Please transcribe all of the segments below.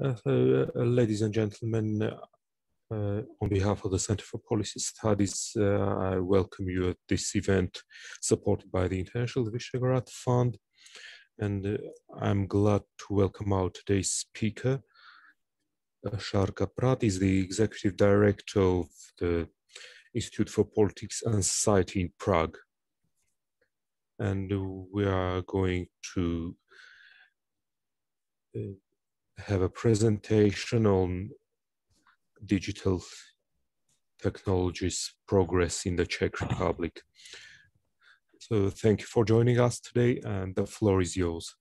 Uh, so, uh, ladies and gentlemen, uh, on behalf of the Center for Policy Studies, uh, I welcome you at this event supported by the International Visegrad Fund. And uh, I'm glad to welcome our today's speaker. Šárka Prát is the Executive Director of the Institute for Politics and Society in Prague. And we are going to have a presentation on digital technologies progress in the Czech Republic. So thank you for joining us today and the floor is yours.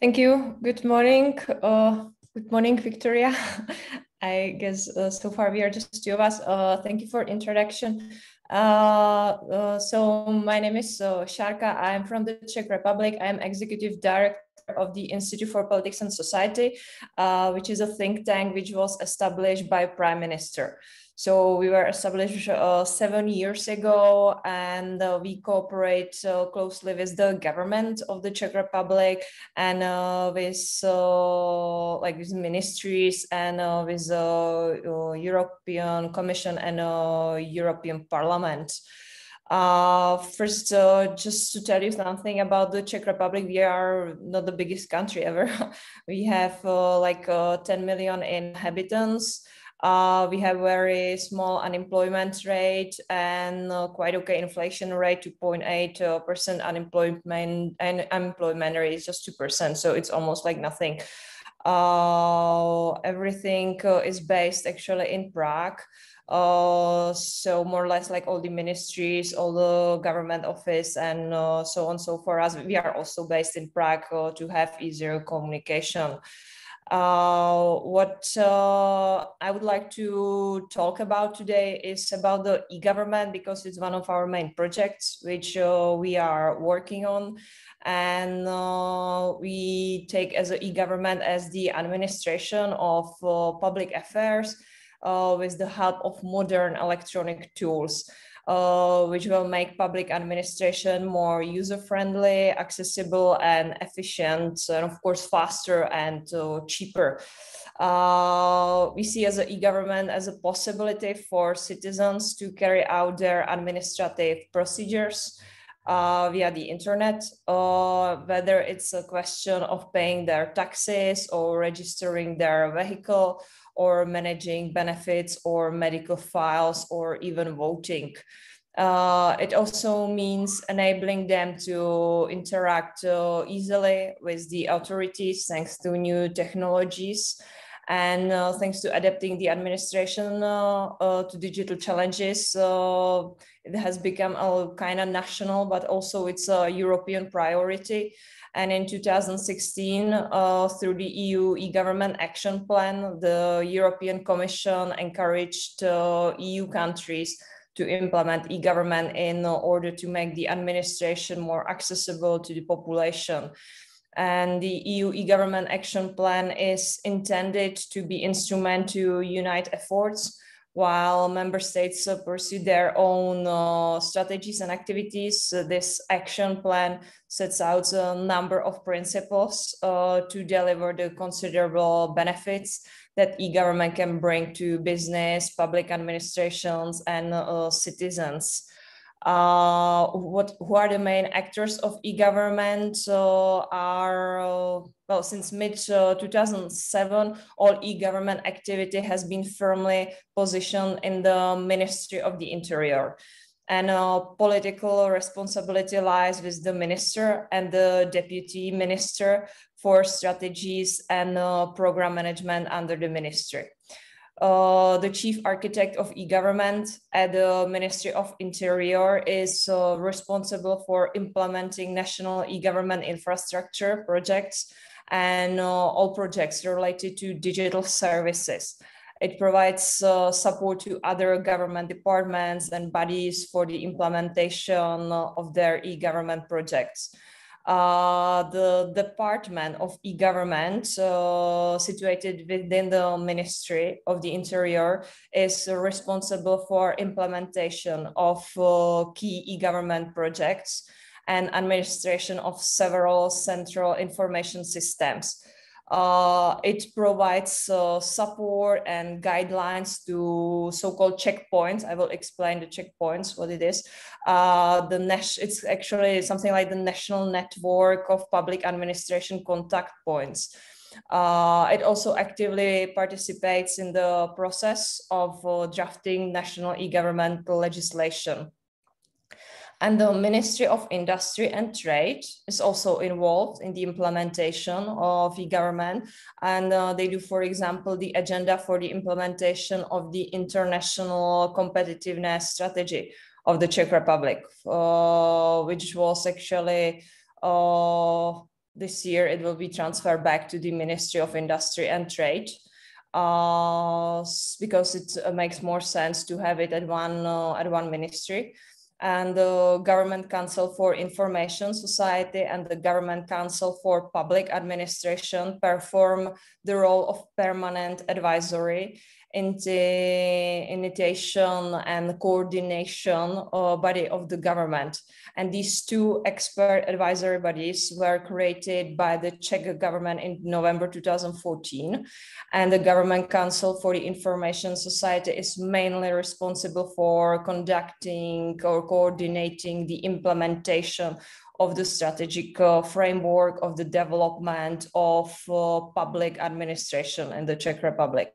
Thank you. Good morning. Uh, good morning, Victoria. I guess uh, so far we are just two of us. Uh, thank you for introduction. Uh, uh, so my name is uh, Šárka. I'm from the Czech Republic. I'm executive director of the Institute for Politics and Society, which is a think tank which was established by Prime Minister. So we were established uh, seven years ago, and uh, we cooperate uh, closely with the government of the Czech Republic and uh, with uh, like with ministries and with the European Commission and European Parliament. Uh, first, uh, just to tell you something about the Czech Republic, we are not the biggest country ever. we have uh, like uh, 10 million inhabitants. Uh, we have very small unemployment rate and uh, quite okay inflation rate, 2.8 percent unemployment and unemployment rate is just 2%. So it's almost like nothing. everything is based actually in Prague. Uh, so more or less like all the ministries, all the government office and uh, so on. So for us, we are also based in Prague uh, to have easier communication. Uh, what uh, I would like to talk about today is about the e-government because it's one of our main projects which uh, we are working on and we take as an e-government as the administration of public affairs uh, with the help of modern electronic tools. Uh, which will make public administration more user-friendly, accessible, and efficient, and of course faster and uh, cheaper. Uh, we see as e-government as a possibility for citizens to carry out their administrative procedures uh, via the internet, uh, whether it's a question of paying their taxes or registering their vehicle or managing benefits or medical files or even voting. Uh, it also means enabling them to interact uh, easily with the authorities thanks to new technologies and uh, thanks to adapting the administration uh, uh, to digital challenges uh, it has become a kind of national but also it's a european priority and in 2016, uh, through the EU e-government action plan, the European Commission encouraged uh, EU countries to implement e-government in order to make the administration more accessible to the population. And the EU e-government action plan is intended to be instrument to unite efforts while member states uh, pursue their own uh, strategies and activities, uh, this action plan sets out a number of principles uh, to deliver the considerable benefits that e-government can bring to business, public administrations, and uh, citizens. Uh, what who are the main actors of e-government? Uh, are uh, well since mid uh, 2007 all e-government activity has been firmly positioned in the ministry of the interior. And uh, political responsibility lies with the minister and the deputy minister for strategies and uh, program management under the ministry uh, the chief architect of e-government at the Ministry of Interior is uh, responsible for implementing national e-government infrastructure projects and uh, all projects related to digital services. It provides uh, support to other government departments and bodies for the implementation of their e-government projects. Uh, the Department of e-government situated within the Ministry of the Interior is responsible for implementation of uh, key e-government projects and administration of several central information systems. Uh, it provides uh, support and guidelines to so-called Czech POINTs. I will explain the Czech POINTs, what it is. Uh, the Nash, it's actually something like the national network of public administration contact points. Uh, it also actively participates in the process of uh, drafting national e-government legislation. And the Ministry of Industry and Trade is also involved in the implementation of e-government. And uh, they do, for example, the agenda for the implementation of the international competitiveness strategy of the Czech Republic, uh, which was actually uh, this year, it will be transferred back to the Ministry of Industry and Trade. Uh, because it uh, makes more sense to have it at one uh, at one ministry and the Government Council for Information Society and the Government Council for Public Administration perform the role of permanent advisory initiation and coordination uh, body of the government. And these two expert advisory bodies were created by the Czech government in November 2014. And the Government Council for the Information Society is mainly responsible for conducting or coordinating the implementation of the strategic uh, framework of the development of uh, public administration in the Czech Republic.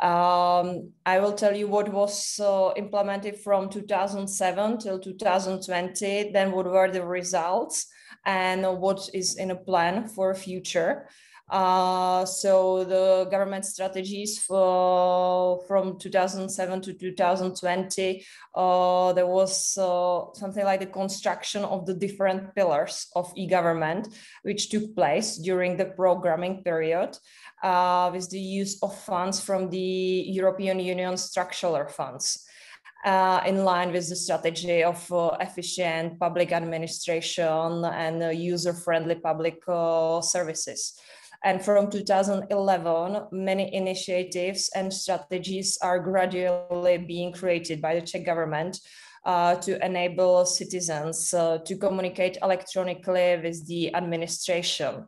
Um, I will tell you what was uh, implemented from 2007 till 2020, then what were the results and what is in a plan for future. Uh, so the government strategies for, from 2007 to 2020, uh, there was uh, something like the construction of the different pillars of e-government, which took place during the programming period uh, with the use of funds from the European Union structural funds. Uh, in line with the strategy of uh, efficient public administration and uh, user-friendly public uh, services. And from 2011, many initiatives and strategies are gradually being created by the Czech government uh, to enable citizens uh, to communicate electronically with the administration.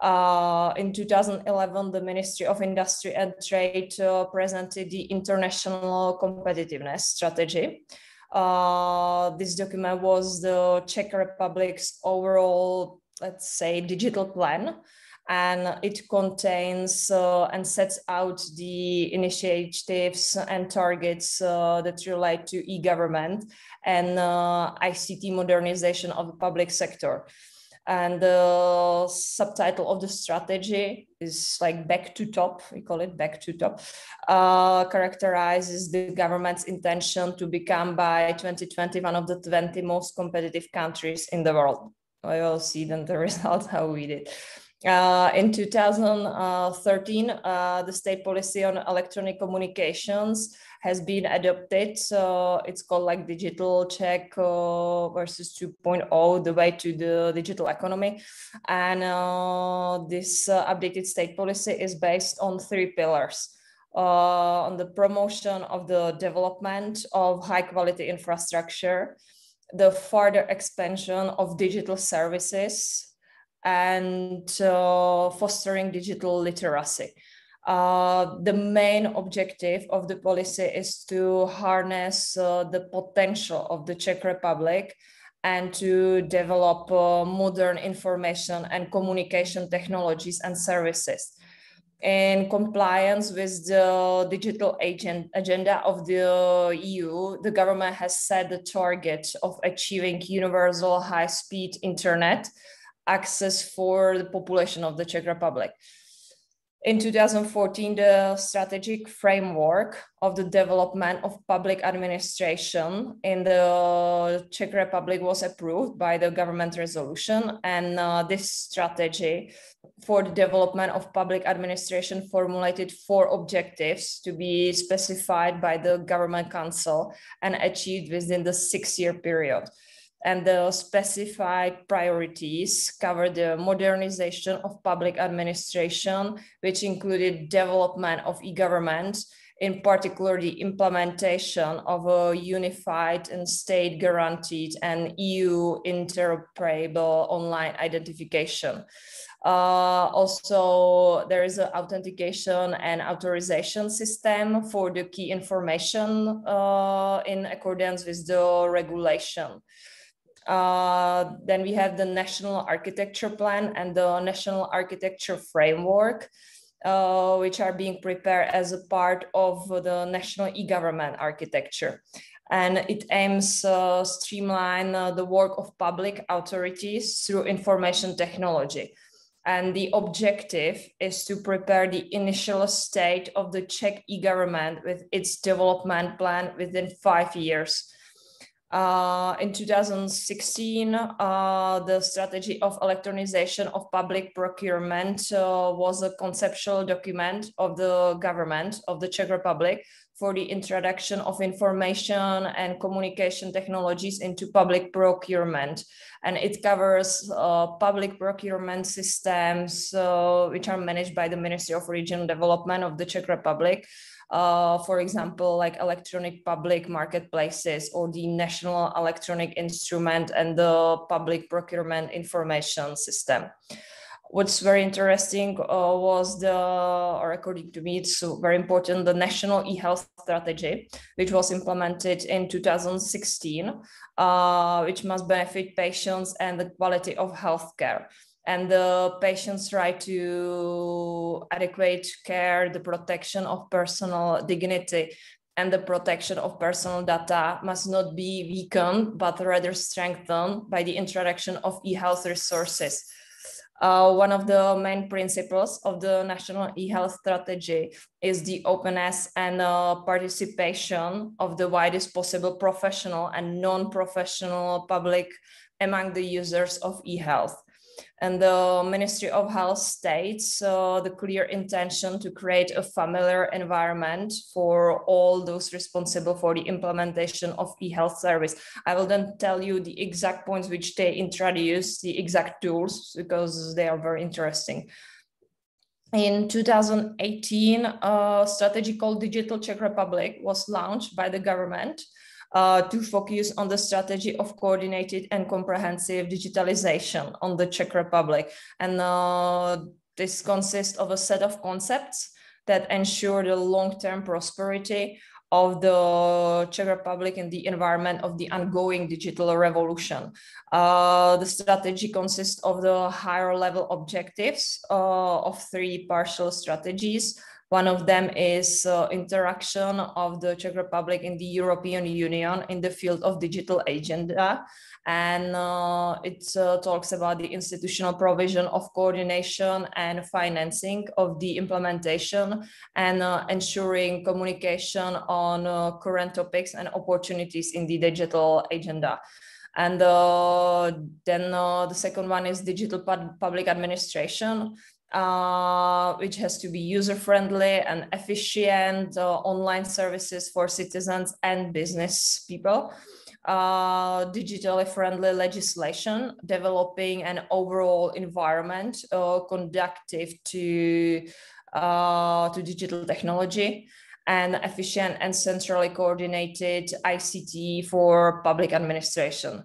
Uh, in 2011, the Ministry of Industry and Trade uh, presented the International Competitiveness Strategy. Uh, this document was the Czech Republic's overall, let's say, digital plan, and it contains uh, and sets out the initiatives and targets uh, that relate to e-government and uh, ICT modernization of the public sector. And the subtitle of the strategy is like back to top we call it back to top uh, characterizes the government's intention to become by 2020 one of the 20 most competitive countries in the world. We will see then the result how we did uh, in 2013, uh, the state policy on electronic communications has been adopted. So it's called like digital Czech uh, versus 2.0, the way to the digital economy. And uh, this uh, updated state policy is based on three pillars. Uh, on the promotion of the development of high quality infrastructure, the further expansion of digital services, and uh, fostering digital literacy. Uh, the main objective of the policy is to harness uh, the potential of the Czech Republic and to develop uh, modern information and communication technologies and services. In compliance with the digital agent agenda of the EU, the government has set the target of achieving universal high-speed internet access for the population of the Czech Republic. In 2014, the strategic framework of the development of public administration in the Czech Republic was approved by the government resolution. And uh, this strategy for the development of public administration formulated four objectives to be specified by the government council and achieved within the six year period and the specified priorities cover the modernization of public administration, which included development of e-government, in particular the implementation of a unified and state guaranteed and EU interoperable online identification. Uh, also, there is an authentication and authorization system for the key information uh, in accordance with the regulation. Uh, then we have the National Architecture Plan and the National Architecture Framework, uh, which are being prepared as a part of the national e-government architecture. And it aims uh, streamline uh, the work of public authorities through information technology. And the objective is to prepare the initial state of the Czech e-government with its development plan within five years. Uh, in 2016, uh, the strategy of electronization of public procurement uh, was a conceptual document of the government of the Czech Republic for the introduction of information and communication technologies into public procurement. And it covers uh, public procurement systems, uh, which are managed by the Ministry of Regional Development of the Czech Republic, uh, for example, like electronic public marketplaces or the National Electronic Instrument and the Public Procurement Information System. What's very interesting uh, was the, or according to me, it's very important, the National e-health strategy, which was implemented in 2016, uh, which must benefit patients and the quality of healthcare and the patient's right to adequate care, the protection of personal dignity, and the protection of personal data must not be weakened, but rather strengthened by the introduction of e-health resources. Uh, one of the main principles of the national e-health strategy is the openness and uh, participation of the widest possible professional and non-professional public among the users of e-health and the Ministry of Health states uh, the clear intention to create a familiar environment for all those responsible for the implementation of e-health service. I will then tell you the exact points which they introduce, the exact tools, because they are very interesting. In 2018, a strategy called Digital Czech Republic was launched by the government uh, to focus on the strategy of coordinated and comprehensive digitalization on the Czech Republic. And uh, this consists of a set of concepts that ensure the long-term prosperity of the Czech Republic in the environment of the ongoing digital revolution. Uh, the strategy consists of the higher level objectives uh, of three partial strategies. One of them is uh, interaction of the Czech Republic in the European Union in the field of digital agenda. And uh, it uh, talks about the institutional provision of coordination and financing of the implementation and uh, ensuring communication on uh, current topics and opportunities in the digital agenda. And uh, then uh, the second one is digital public administration uh, which has to be user friendly and efficient uh, online services for citizens and business people. Uh, digitally friendly legislation, developing an overall environment uh, conducive to, uh, to digital technology, and efficient and centrally coordinated ICT for public administration.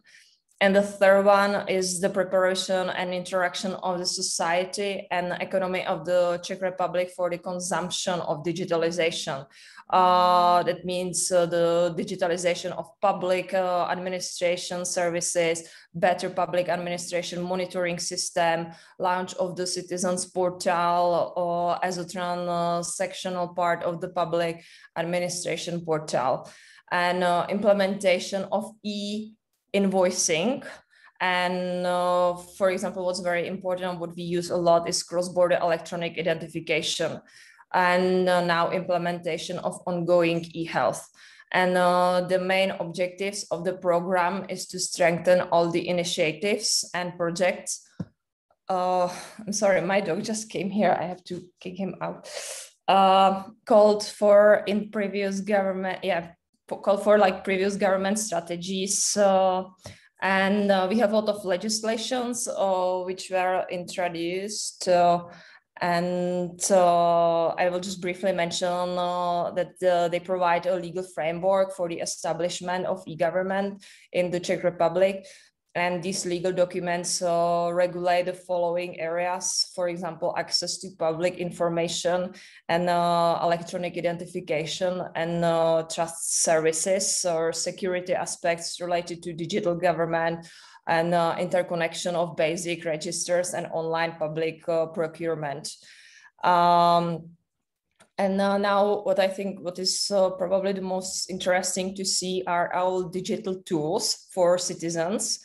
And the third one is the preparation and interaction of the society and economy of the Czech Republic for the consumption of digitalization. Uh, that means uh, the digitalization of public uh, administration services, better public administration monitoring system, launch of the citizens portal uh, as a transactional part of the public administration portal, and uh, implementation of e invoicing. And uh, for example, what's very important, what we use a lot is cross-border electronic identification and uh, now implementation of ongoing e-health. And uh, the main objectives of the program is to strengthen all the initiatives and projects. Uh, I'm sorry, my dog just came here. I have to kick him out. Uh, called for in previous government, yeah, call for like previous government strategies. and uh, we have a lot of legislations uh, which were introduced uh, And uh, I will just briefly mention uh, that uh, they provide a legal framework for the establishment of e-government in the Czech Republic. And these legal documents uh, regulate the following areas, for example, access to public information and uh, electronic identification and uh, trust services or security aspects related to digital government, and uh, interconnection of basic registers and online public uh, procurement. Um, and uh, now what I think what is uh, probably the most interesting to see are our digital tools for citizens.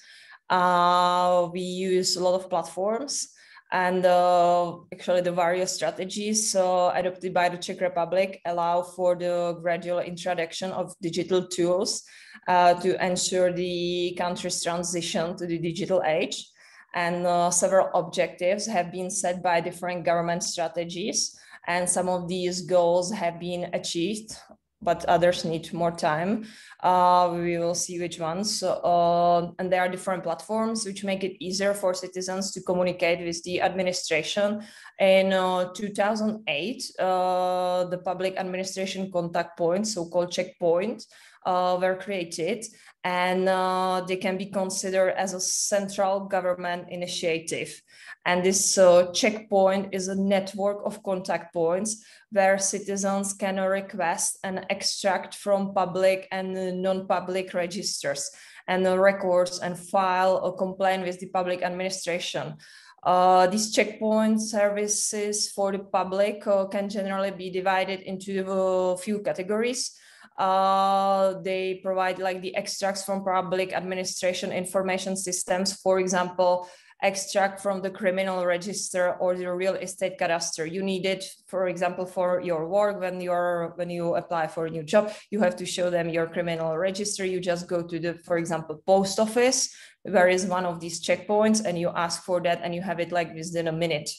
Uh, we use a lot of platforms and uh, actually the various strategies uh, adopted by the Czech Republic allow for the gradual introduction of digital tools uh, to ensure the country's transition to the digital age. And uh, several objectives have been set by different government strategies. And some of these goals have been achieved but others need more time. Uh, we will see which ones. Uh, and there are different platforms which make it easier for citizens to communicate with the administration. In uh, 2008, uh, the public administration contact points, so-called Czech POINT, uh, were created and uh, they can be considered as a central government initiative. And this uh, Czech POINT is a network of contact points where citizens can request and extract from public and non-public registers and records and file a complaint with the public administration. Uh, these Czech POINT services for the public uh, can generally be divided into a few categories. Uh, they provide like the extracts from public administration information systems, for example, extract from the criminal register or the real estate cadastre. You need it, for example, for your work when you're when you apply for a new job, you have to show them your criminal register. You just go to the, for example, post office, where is one of these Czech POINTs, and you ask for that, and you have it like within a minute.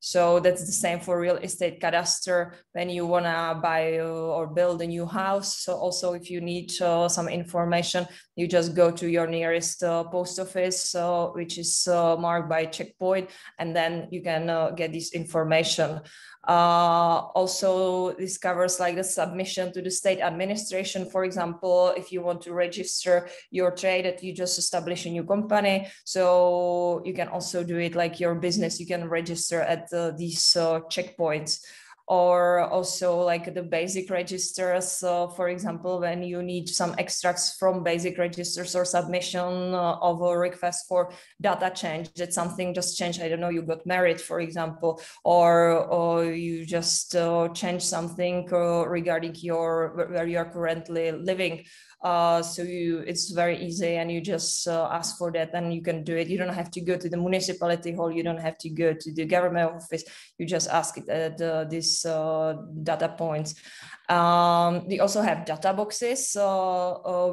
So that's the same for real estate cadastre when you want to buy or build a new house. So also if you need uh, some information, you just go to your nearest uh, post office, uh, which is uh, marked by Czech POINT, and then you can uh, get this information. Uh, also, this covers like the submission to the state administration. For example, if you want to register your trade that you just establish a new company, so you can also do it like your business. You can register at uh, these Czech POINTs or also like the basic registers. So for example, when you need some extracts from basic registers or submission uh, of a request for data change, that something just changed. I don't know, you got married, for example, or, or you just uh, change something uh, regarding your where you are currently living. Uh, so you, it's very easy and you just uh, ask for that and you can do it. You don't have to go to the municipality hall. You don't have to go to the government office. You just ask it at uh, these data points. Um, we also have data boxes,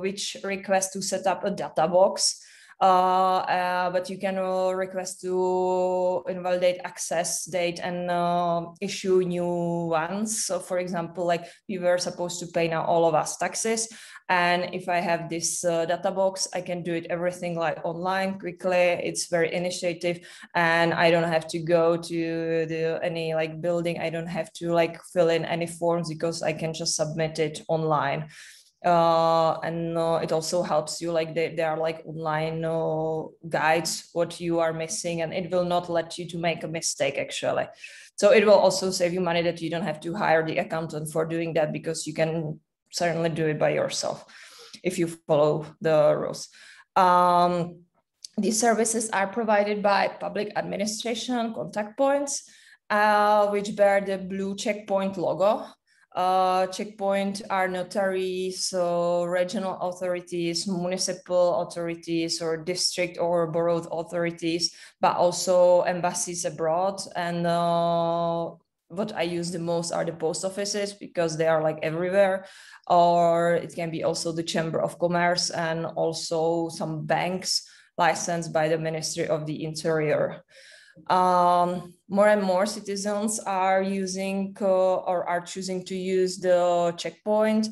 which request to set up a data box. Uh, uh, but you can uh, request to invalidate access date and issue new ones. So for example, like we were supposed to pay now all of us taxes. And if I have this uh, data box, I can do it everything like online quickly. It's very initiative and I don't have to go to the any like building. I don't have to like fill in any forms because I can just submit it online. Uh, and uh, it also helps you like they, there are like online uh, guides what you are missing and it will not let you to make a mistake actually so it will also save you money that you don't have to hire the accountant for doing that because you can certainly do it by yourself if you follow the rules. Um, these services are provided by public administration contact points, uh, which bear the blue Czech POINT logo. Uh, Czech POINT are notaries, so regional authorities, municipal authorities, or district or borough authorities, but also embassies abroad and uh, what I use the most are the post offices because they are like everywhere. Or it can be also the Chamber of Commerce and also some banks licensed by the Ministry of the Interior. Um, more and more citizens are using uh, or are choosing to use the Czech POINT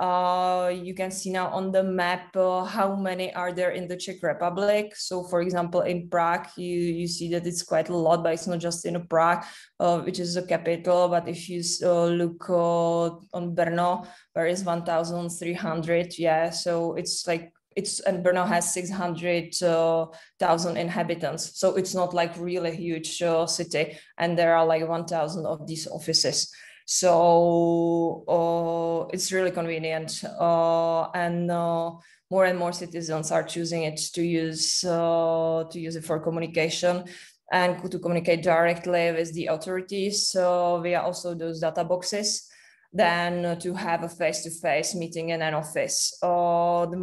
Uh, you can see now on the map uh, how many are there in the Czech Republic. So, for example, in Prague, you, you see that it's quite a lot, but it's not just in Prague, uh, which is the capital. But if you uh, look uh, on Brno, where is 1,300, yeah, so it's like it's and Brno has 600,000 inhabitants. So it's not like really huge city. And there are like 1,000 of these offices. So uh, it's really convenient. Uh, and uh, more and more citizens are choosing it to use, uh, to use it for communication and to communicate directly with the authorities so via also those data boxes than to have a face-to-face meeting in an office. Uh, the,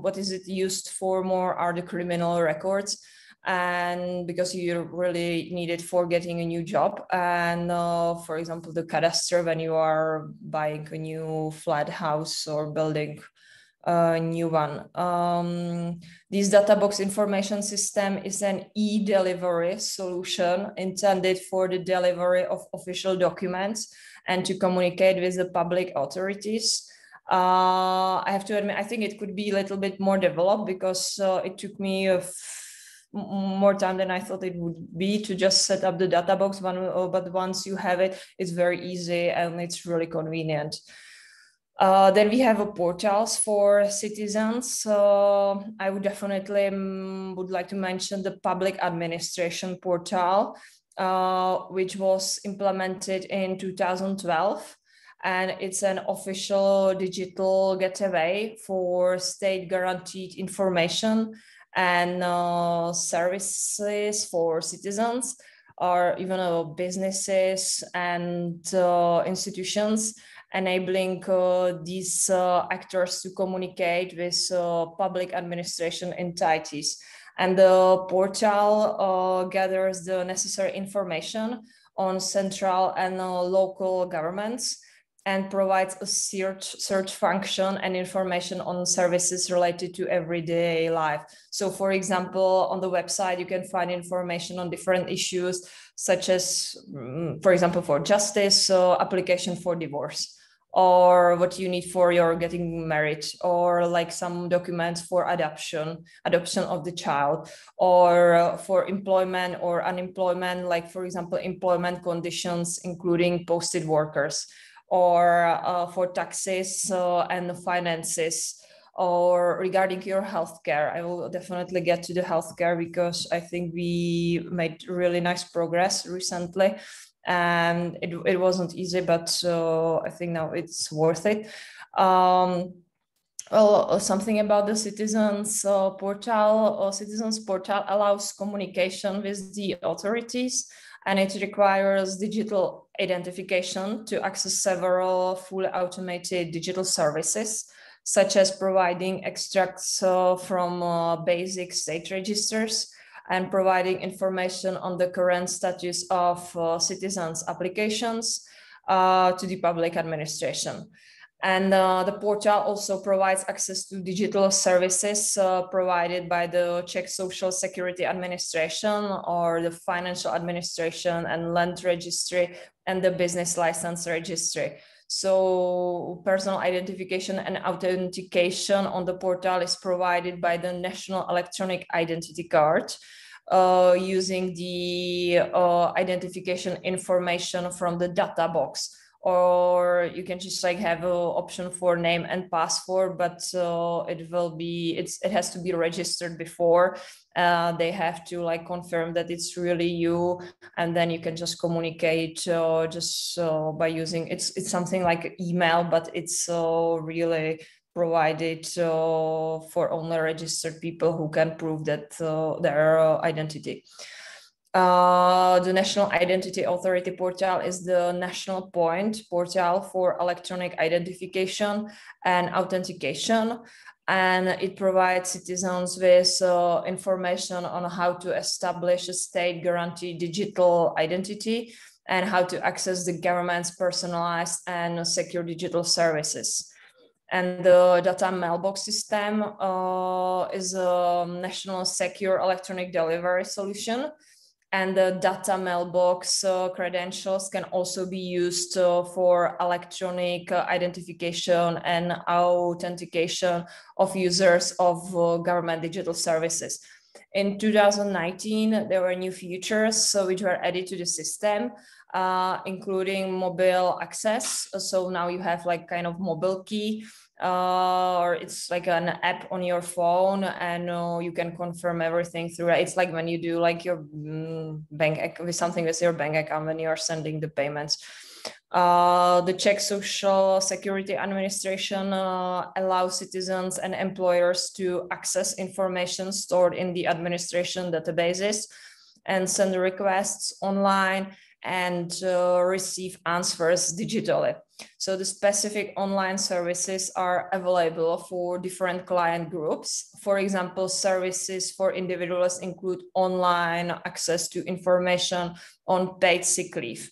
what is it used for more are the criminal records and because you really need it for getting a new job and uh, for example the cadastre when you are buying a new flat house or building a new one um, this data box information system is an e-delivery solution intended for the delivery of official documents and to communicate with the public authorities. Uh, I have to admit, I think it could be a little bit more developed because uh, it took me more time than I thought it would be to just set up the data box. Uh, but once you have it, it's very easy and it's really convenient. Uh, then we have portals for citizens. Uh, I would definitely um, would like to mention the public administration portal uh, which was implemented in 2012 and it's an official digital gateway for state guaranteed information and uh, services for citizens or even uh, businesses and uh, institutions enabling uh, these uh, actors to communicate with public administration entities. And the portal uh, gathers the necessary information on central and uh, local governments and provides a search, search function and information on services related to everyday life. So for example, on the website, you can find information on different issues, such as, mm, for example, for justice, so application for divorce or what you need for your getting married or like some documents for adoption adoption of the child or for employment or unemployment like for example employment conditions including posted workers or uh, for taxes uh, and finances or regarding your healthcare. I will definitely get to the healthcare because i think we made really nice progress recently and it, it wasn't easy but uh, i think now it's worth it. Um, well, something about the citizens uh, portal or uh, citizens portal allows communication with the authorities and it requires digital identification to access several fully automated digital services such as providing extracts uh, from uh, basic state registers and providing information on the current status of uh, citizens' applications uh, to the public administration. And uh, the portal also provides access to digital services uh, provided by the Czech Social Security Administration or the Financial Administration and Land Registry and the Business License Registry. So personal identification and authentication on the portal is provided by the National Electronic Identity Card uh, using the uh, identification information from the data box or you can just like have an option for name and password but uh, it will be it's it has to be registered before uh, they have to like confirm that it's really you and then you can just communicate uh, just uh, by using it's it's something like email but it's uh, really provided uh, for only registered people who can prove that their identity. Uh, the National Identity Authority portal is the national point portal for electronic identification and authentication. And it provides citizens with uh, information on how to establish a state guaranteed digital identity and how to access the government's personalized and secure digital services. And the data mailbox system uh, is a national secure electronic delivery solution. And the data mailbox uh, credentials can also be used uh, for electronic uh, identification and authentication of users of uh, government digital services. In 2019, there were new features uh, which were added to the system, uh, including mobile access. So now you have like kind of mobile key uh, or it's like an app on your phone and uh, you can confirm everything through. It's like when you do like your mm, bank with something with your bank account when you are sending the payments. Uh, the Czech Social Security Administration uh, allows citizens and employers to access information stored in the administration databases and send requests online and uh, receive answers digitally. So the specific online services are available for different client groups. For example, services for individuals include online access to information on paid sick leave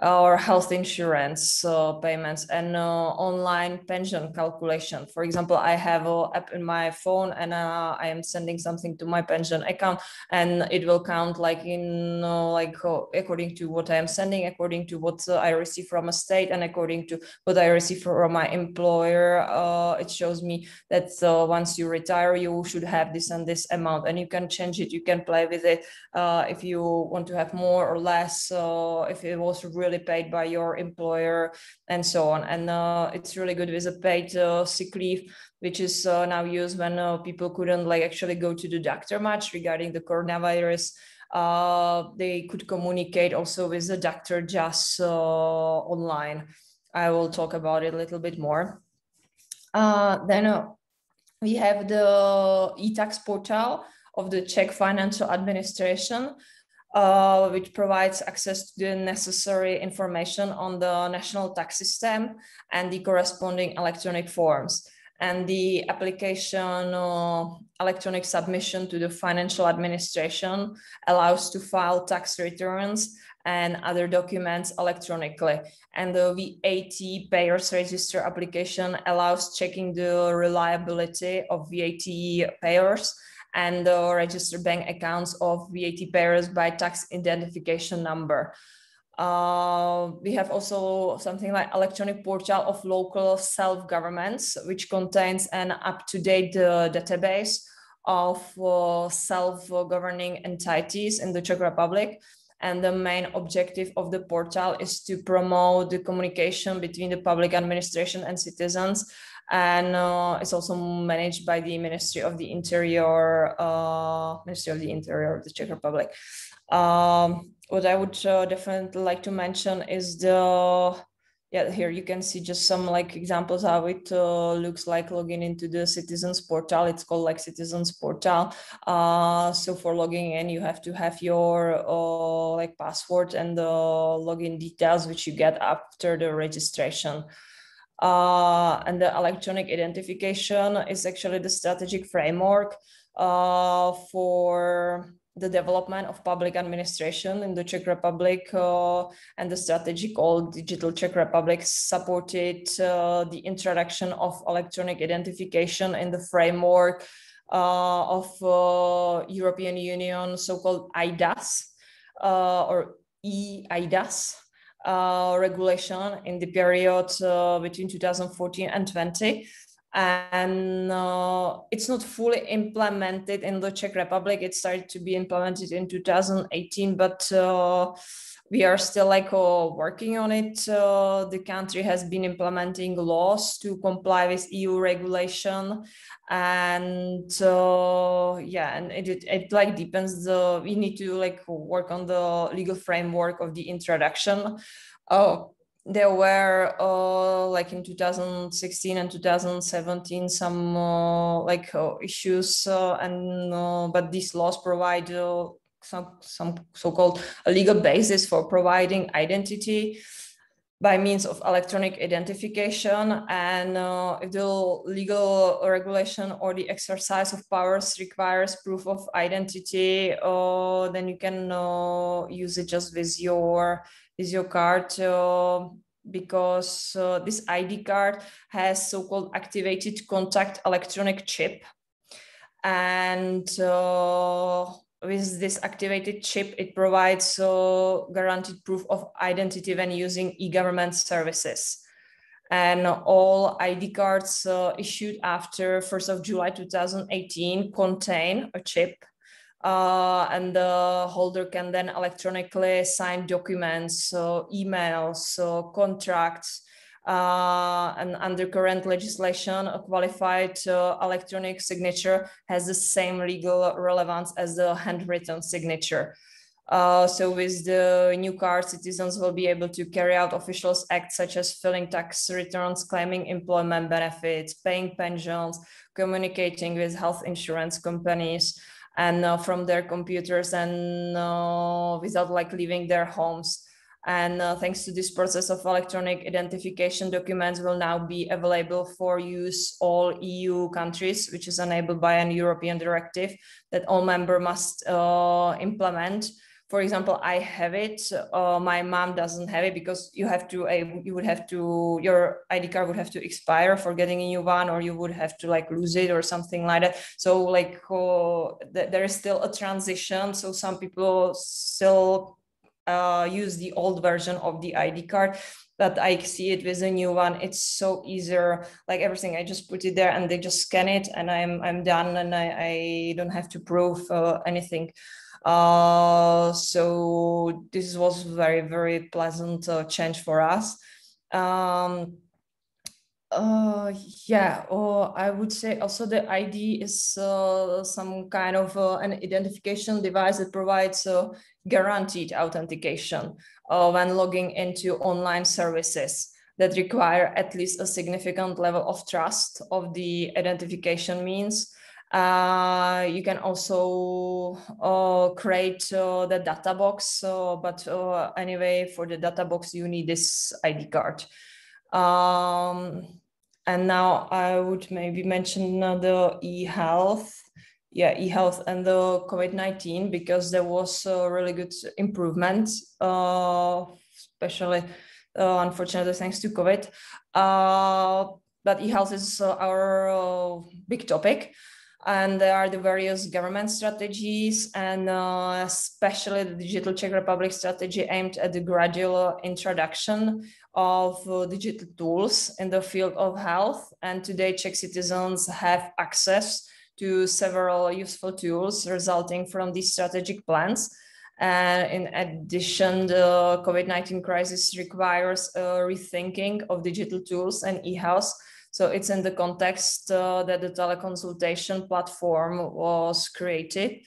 or health insurance uh, payments and uh, online pension calculation. For example, I have an app in my phone and uh, I am sending something to my pension account and it will count like in uh, like uh, according to what I am sending, according to what uh, I receive from a state and according to what I receive from my employer. it shows me that once you retire, you should have this and this amount and you can change it. You can play with it if you want to have more or less. if it was really really paid by your employer and so on. And uh, it's really good with a paid uh, sick leave, which is uh, now used when uh, people couldn't like actually go to the doctor much regarding the coronavirus. Uh, they could communicate also with the doctor just uh, online. I will talk about it a little bit more. then we have the e-tax portal of the Czech Financial Administration, uh, which provides access to the necessary information on the national tax system and the corresponding electronic forms. And the application uh, electronic submission to the financial administration allows to file tax returns and other documents electronically. And the VAT payers register application allows checking the reliability of VAT payers and the registered bank accounts of VAT payers by tax identification number. Uh, we have also something like electronic portal of local self-governments, which contains an up-to-date uh, database of uh, self-governing entities in the Czech Republic. And the main objective of the portal is to promote the communication between the public administration and citizens and uh, it's also managed by the Ministry of the Interior, uh, Ministry of the Interior of the Czech Republic. Um, what I would uh, definitely like to mention is the yeah here you can see just some like examples how it uh, looks like logging into the citizens portal. It's called like citizens portal. Uh, so for logging in you have to have your uh, like password and the login details which you get after the registration uh, and the electronic identification is actually the strategic framework uh, for the development of public administration in the Czech Republic uh, and the strategy called Digital Czech Republic supported uh, the introduction of electronic identification in the framework uh, of European Union so-called eIDAS or e-eIDAS uh, regulation in the period uh, between 2014 and 20 and uh, it's not fully implemented in the Czech Republic. It started to be implemented in 2018, but uh, we are still like uh, working on it. Uh, the country has been implementing laws to comply with EU regulation, and yeah, and it, it, it like depends. The we need to like work on the legal framework of the introduction. Oh, there were uh, like in 2016 and 2017 some uh, like uh, issues uh, and uh, but these laws provide uh, some some so-called legal basis for providing identity by means of electronic identification and if the legal regulation or the exercise of powers requires proof of identity then you can use it just with your is your card uh, because uh, this ID card has so-called activated contact electronic chip. And uh, with this activated chip, it provides so guaranteed proof of identity when using e-government services. And all ID cards uh, issued after 1st of July 2018 contain a chip uh, and the holder can then electronically sign documents, so emails, so contracts, uh, and under current legislation, a qualified uh, electronic signature has the same legal relevance as the handwritten signature. Uh, so with the new card, citizens will be able to carry out official acts such as filling tax returns, claiming employment benefits, paying pensions, communicating with health insurance companies, and uh, from their computers and uh, without like leaving their homes. And uh, thanks to this process of electronic identification, documents will now be available for use all EU countries, which is enabled by an European directive that all member must uh, implement. For example, I have it. Uh, my mom doesn't have it because you have to. You would have to. Your ID card would have to expire for getting a new one, or you would have to like lose it or something like that. So like uh, th- there is still a transition. So some people still uh, use the old version of the ID card but I see it with a new one. It's so easier, like everything. I just put it there and they just scan it, and I'm I'm done, and I, I don't have to prove uh, anything. Uh, so this was very very pleasant uh, change for us. Um, uh, yeah, or I would say also the ID is uh, some kind of uh, an identification device that provides uh, guaranteed authentication uh, when logging into online services that require at least a significant level of trust of the identification means. Uh, you can also uh, create uh, the data box, but uh, anyway, for the data box, you need this ID card. Um, and now I would maybe mention the e-health yeah e-health and the covid-19 because there was a really good improvement uh, especially uh, unfortunately thanks to covid. Uh, but e-health is uh, our uh, big topic and there are the various government strategies and uh, especially the digital czech republic strategy aimed at the gradual introduction of digital tools in the field of health. And today czech citizens have access to several useful tools resulting from these strategic plans. And in addition, the COVID-19 crisis requires a rethinking of digital tools and e-health. So it's in the context uh, that the teleconsultation platform was created.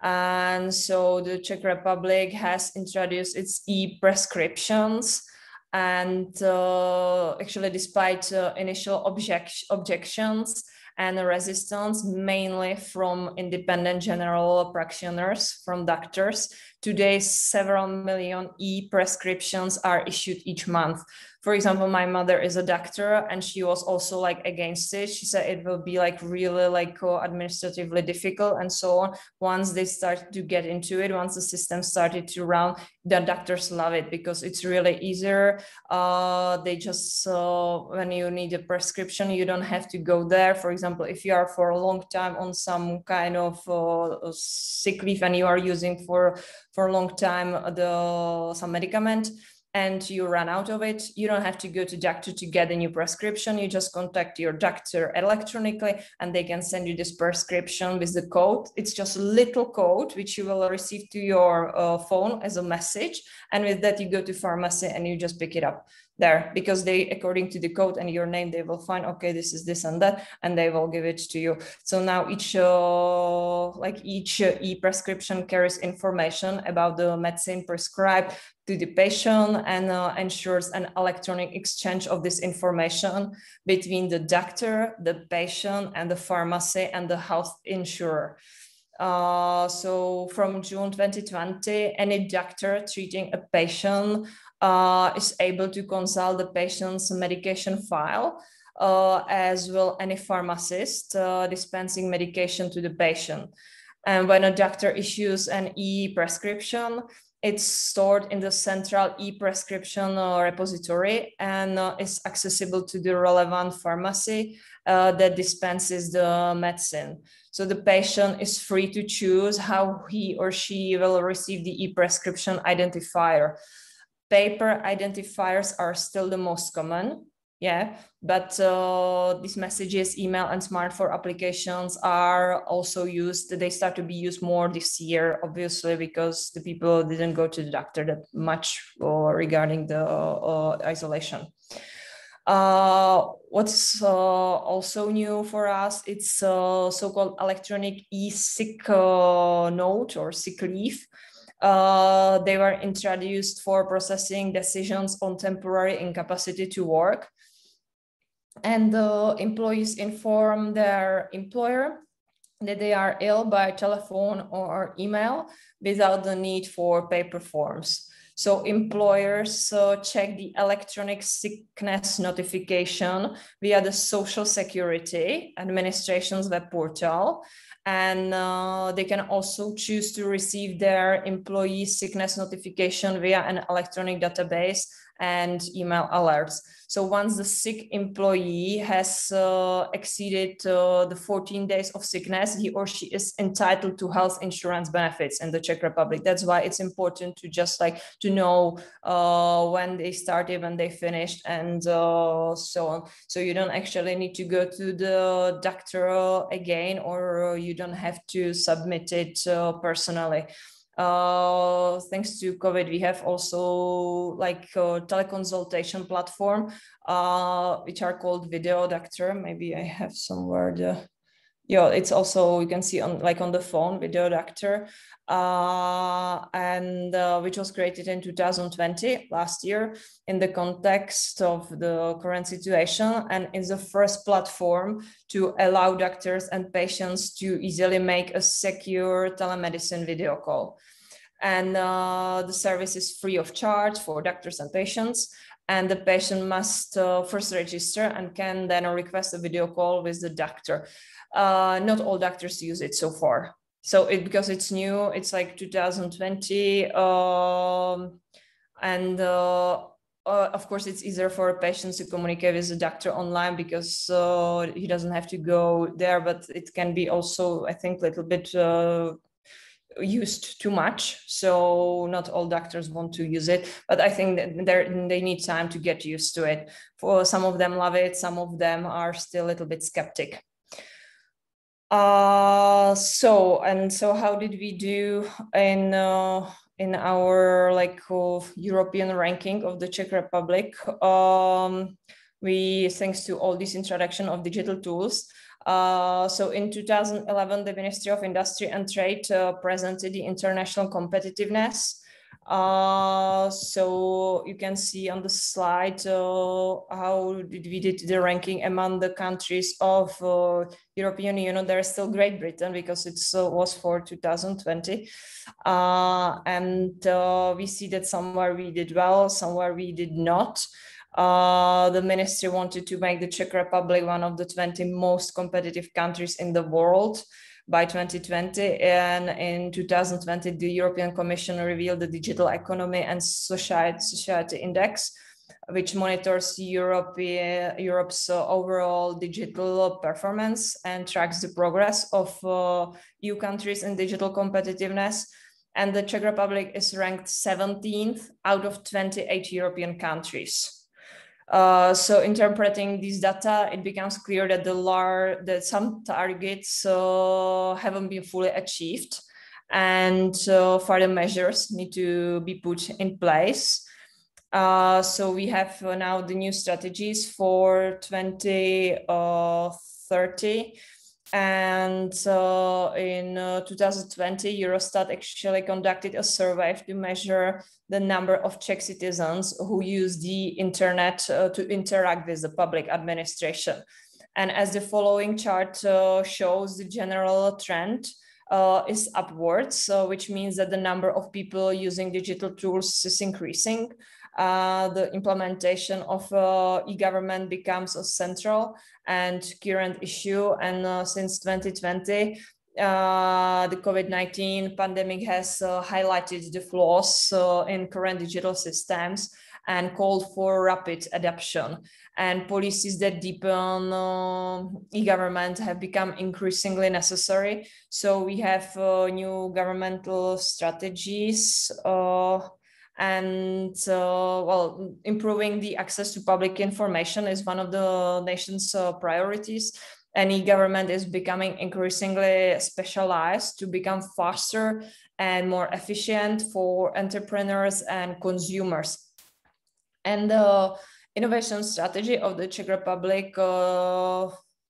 And so the Czech Republic has introduced its e-prescriptions and uh, actually despite uh, initial object objections and resistance mainly from independent general practitioners, from doctors. Today, several million e-prescriptions are issued each month. For example my mother is a doctor and she was also like against it. She said it will be like really like administratively difficult and so on. Once they start to get into it once the system started to run the doctors love it because it's really easier. Uh, they just uh, when you need a prescription you don't have to go there. For example if you are for a long time on some kind of uh, sick leave and you are using for for a long time uh, the some medicament and you run out of it, you don't have to go to doctor to get a new prescription. You just contact your doctor electronically and they can send you this prescription with the code. It's just a little code which you will receive to your uh, phone as a message. And with that, you go to pharmacy and you just pick it up there because they according to the code and your name they will find okay this is this and that and they will give it to you so now each uh, like each uh, e-prescription carries information about the medicine prescribed to the patient and uh, ensures an electronic exchange of this information between the doctor the patient and the pharmacy and the health insurer uh, so from June 2020, any doctor treating a patient uh, is able to consult the patient's medication file, uh, as well any pharmacist uh, dispensing medication to the patient. And when a doctor issues an e-prescription, it's stored in the central e-prescription repository and uh, is accessible to the relevant pharmacy uh, that dispenses the medicine. So the patient is free to choose how he or she will receive the e-prescription identifier. Paper identifiers are still the most common yeah but uh, these messages email and smartphone applications are also used they start to be used more this year obviously because the people didn't go to the doctor that much uh, regarding the uh, isolation. Uh, what's uh, also new for us it's uh, so-called electronic e-sick note or sick leave. They were introduced for processing decisions on temporary incapacity to work and the employees inform their employer that they are ill by telephone or email without the need for paper forms. So employers uh, check the electronic sickness notification via the Social Security Administration's web portal. And uh, they can also choose to receive their employee sickness notification via an electronic database and email alerts. So once the sick employee has uh, exceeded uh, the 14 days of sickness, he or she is entitled to health insurance benefits in the Czech Republic. That's why it's important to just like to know uh, when they started, when they finished, and uh, so on. So you don't actually need to go to the doctor again, or you don't have to submit it uh, personally uh, thanks to COVID, we have also like a teleconsultation platform, uh, which are called Video Doctor. Maybe I have somewhere the, yeah, it's also, you can see on like on the phone, Video Doctor, uh, and uh, which was created in 2020, last year, in the context of the current situation. And is the first platform to allow doctors and patients to easily make a secure telemedicine video call and uh, the service is free of charge for doctors and patients and the patient must uh, first register and can then request a video call with the doctor uh, not all doctors use it so far. So it because it's new it's like 2020 um, and uh, uh, of course, it's easier for patients to communicate with the doctor online because uh, he doesn't have to go there. But it can be also, I think, a little bit uh, used too much. So not all doctors want to use it but i think that they need time to get used to it. For some of them love it some of them are still a little bit skeptic uh so and so how did we do in uh, in our like uh, european ranking of the czech republic um we thanks to all this introduction of digital tools uh, so in 2011, the Ministry of Industry and Trade uh, presented the international competitiveness. Uh, so you can see on the slide uh, how did we did the ranking among the countries of uh, European Union. There is still Great Britain because it was for 2020, and we see that somewhere we did well, somewhere we did not. Uh, the ministry wanted to make the Czech Republic one of the 20 most competitive countries in the world by 2020. And in 2020, the European Commission revealed the Digital Economy and Society, Society Index, which monitors Europe, Europe's uh, overall digital performance and tracks the progress of uh, EU countries in digital competitiveness. And the Czech Republic is ranked 17th out of 28 European countries. Uh, so interpreting these data, it becomes clear that the lar- that some targets uh, haven't been fully achieved, and uh, further measures need to be put in place. Uh, so we have uh, now the new strategies for 2030 and uh, in uh, 2020, Eurostat actually conducted a survey to measure the number of Czech citizens who use the internet uh, to interact with the public administration. And as the following chart uh, shows, the general trend uh, is upwards, which means that the number of people using digital tools is increasing. Uh, the implementation of uh, e-government becomes a central and current issue. And uh, since 2020, uh, the COVID-19 pandemic has uh, highlighted the flaws uh, in current digital systems and called for rapid adoption. And policies that deepen uh, e-government have become increasingly necessary. So we have uh, new governmental strategies uh, and uh, well, improving the access to public information is one of the nation's uh, priorities. And e-government is becoming increasingly specialized to become faster and more efficient for entrepreneurs and consumers. And the innovation strategy of the Czech Republic uh,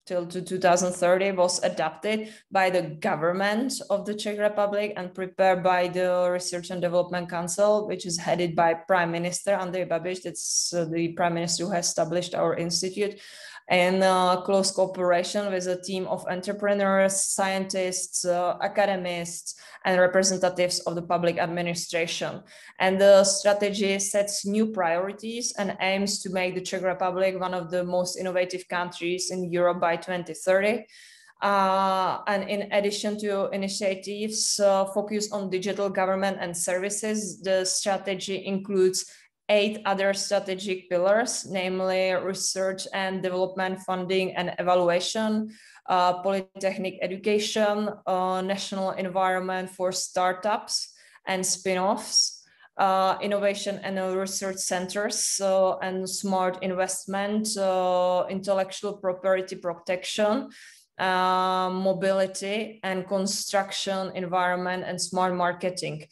till to 2030 was adapted by the government of the Czech Republic and prepared by the Research and Development Council, which is headed by Prime Minister Andrej Babiš. That's uh, the Prime Minister who has established our institute in uh, close cooperation with a team of entrepreneurs, scientists, uh, academics, and representatives of the public administration. And the strategy sets new priorities and aims to make the Czech Republic one of the most innovative countries in Europe by 2030. Uh, and in addition to initiatives uh, focused on digital government and services, the strategy includes eight other strategic pillars, namely research and development funding and evaluation, uh, polytechnic education, uh, national environment for startups and spin-offs, uh, innovation and research centers and smart investment, uh, intellectual property protection, uh, mobility and construction environment and smart marketing.